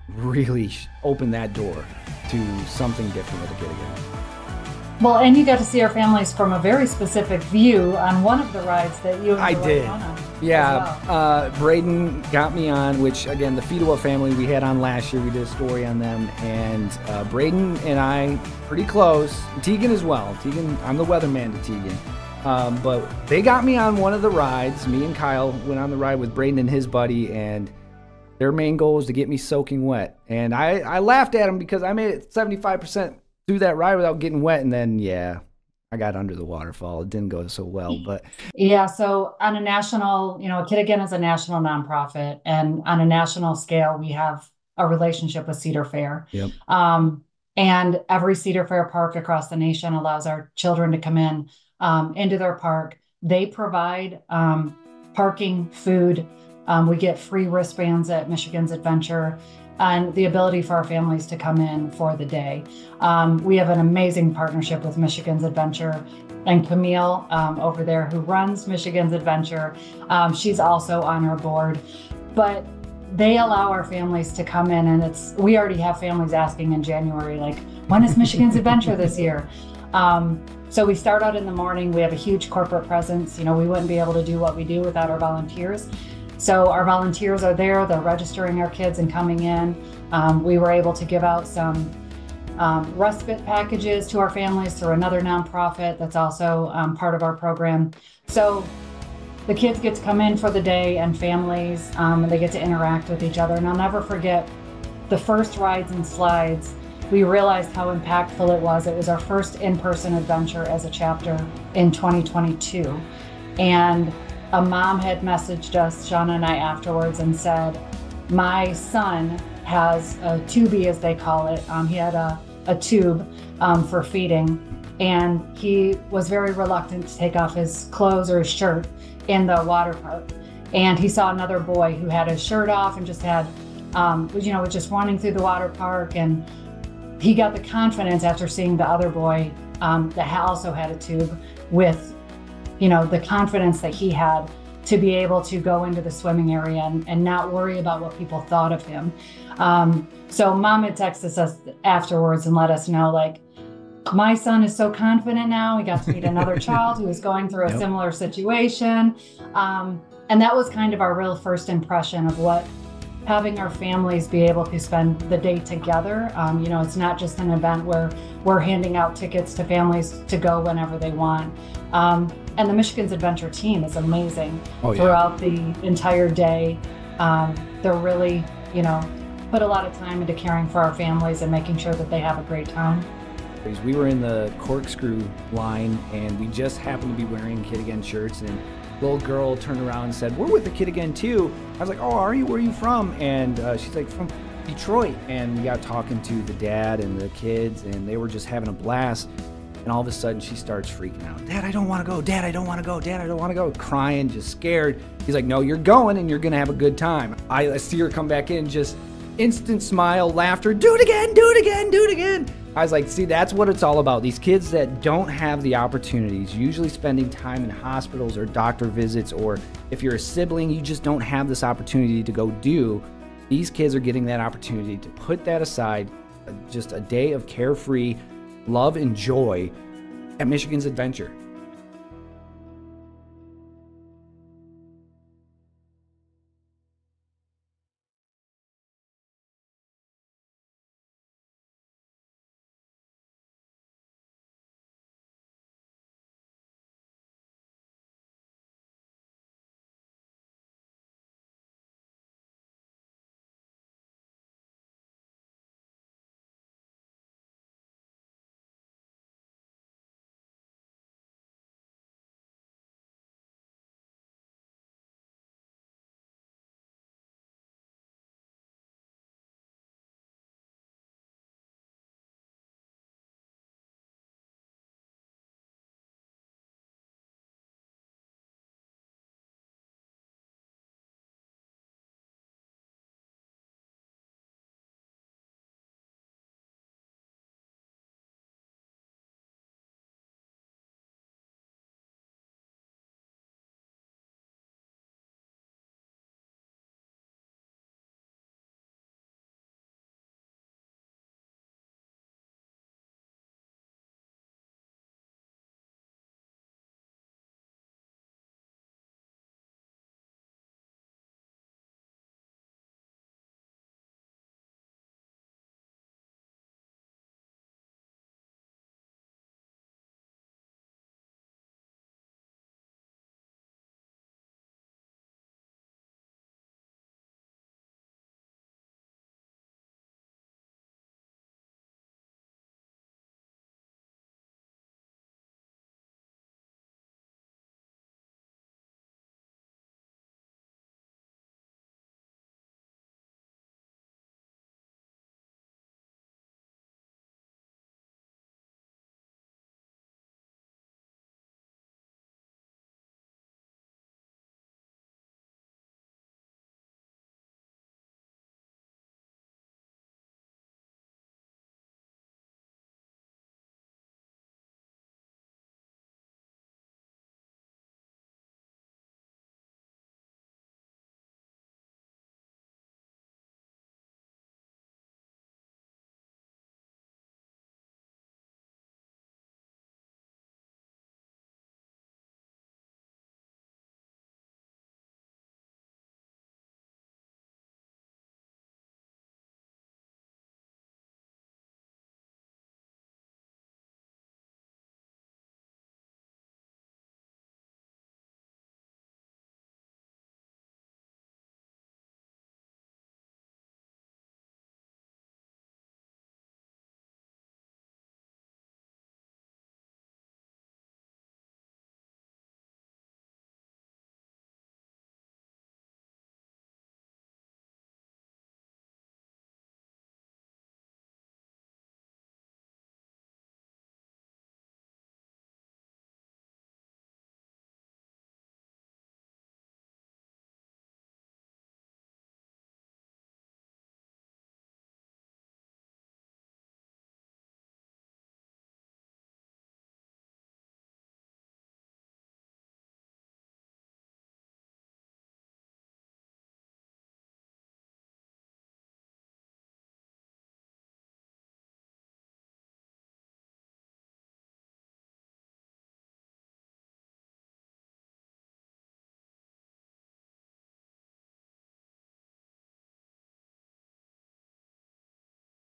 really opened that door to something different with a kid again.
Well, and you got to see our families from a very specific view on one of the rides that you
I did. Yeah,
well.
uh, Braden got me on, which again, the Feedawa family we had on last year. We did a story on them, and uh, Braden and I pretty close. Tegan as well. Tegan, I'm the weatherman to Tegan. Um, but they got me on one of the rides. Me and Kyle went on the ride with Braden and his buddy, and their main goal was to get me soaking wet. And I, I laughed at them because I made it 75% through that ride without getting wet, and then yeah, I got under the waterfall. It didn't go so well, but
Yeah, so on a national, you know, Kid Again is a national nonprofit, and on a national scale, we have a relationship with Cedar Fair.
Yep.
Um, and every Cedar Fair park across the nation allows our children to come in um, into their park. They provide um, parking, food. Um, we get free wristbands at Michigan's Adventure and the ability for our families to come in for the day. Um, we have an amazing partnership with Michigan's Adventure and Camille um, over there, who runs Michigan's Adventure. Um, she's also on our board. But they allow our families to come in, and it's we already have families asking in January, like, when is Michigan's Adventure this year? Um, so we start out in the morning. We have a huge corporate presence. You know, we wouldn't be able to do what we do without our volunteers. So our volunteers are there. They're registering our kids and coming in. Um, we were able to give out some um, respite packages to our families through another nonprofit that's also um, part of our program. So the kids get to come in for the day and families, um, and they get to interact with each other. And I'll never forget the first rides and slides. We realized how impactful it was. It was our first in person adventure as a chapter in 2022. And a mom had messaged us, Shauna and I, afterwards and said, My son has a tubie, as they call it. Um, he had a, a tube um, for feeding, and he was very reluctant to take off his clothes or his shirt in the water park. And he saw another boy who had his shirt off and just had, um, you know, was just running through the water park. And he got the confidence after seeing the other boy um, that also had a tube with, you know, the confidence that he had to be able to go into the swimming area and, and not worry about what people thought of him. Um, so mom had texted us afterwards and let us know, like, my son is so confident now. He got to meet another child who was going through a yep. similar situation. Um, and that was kind of our real first impression of what having our families be able to spend the day together. Um, you know, it's not just an event where we're handing out tickets to families to go whenever they want. Um, and the Michigan's Adventure team is amazing oh, yeah. throughout the entire day. Um, they're really, you know, put a lot of time into caring for our families and making sure that they have a great time.
We were in the corkscrew line and we just happened to be wearing Kid Again shirts and little girl turned around and said, "We're with the Kid Again too." I was like, "Oh, are you? Where are you from?" And uh, she's like, "From Detroit." And we got talking to the dad and the kids, and they were just having a blast. And all of a sudden, she starts freaking out. Dad, I don't want to go. Dad, I don't want to go. Dad, I don't want to go. Crying, just scared. He's like, No, you're going, and you're gonna have a good time. I see her come back in, just instant smile, laughter. Do it again. Do it again. Do it again. I was like, see, that's what it's all about. These kids that don't have the opportunities, usually spending time in hospitals or doctor visits, or if you're a sibling, you just don't have this opportunity to go do. These kids are getting that opportunity to put that aside, uh, just a day of carefree love and joy at Michigan's Adventure.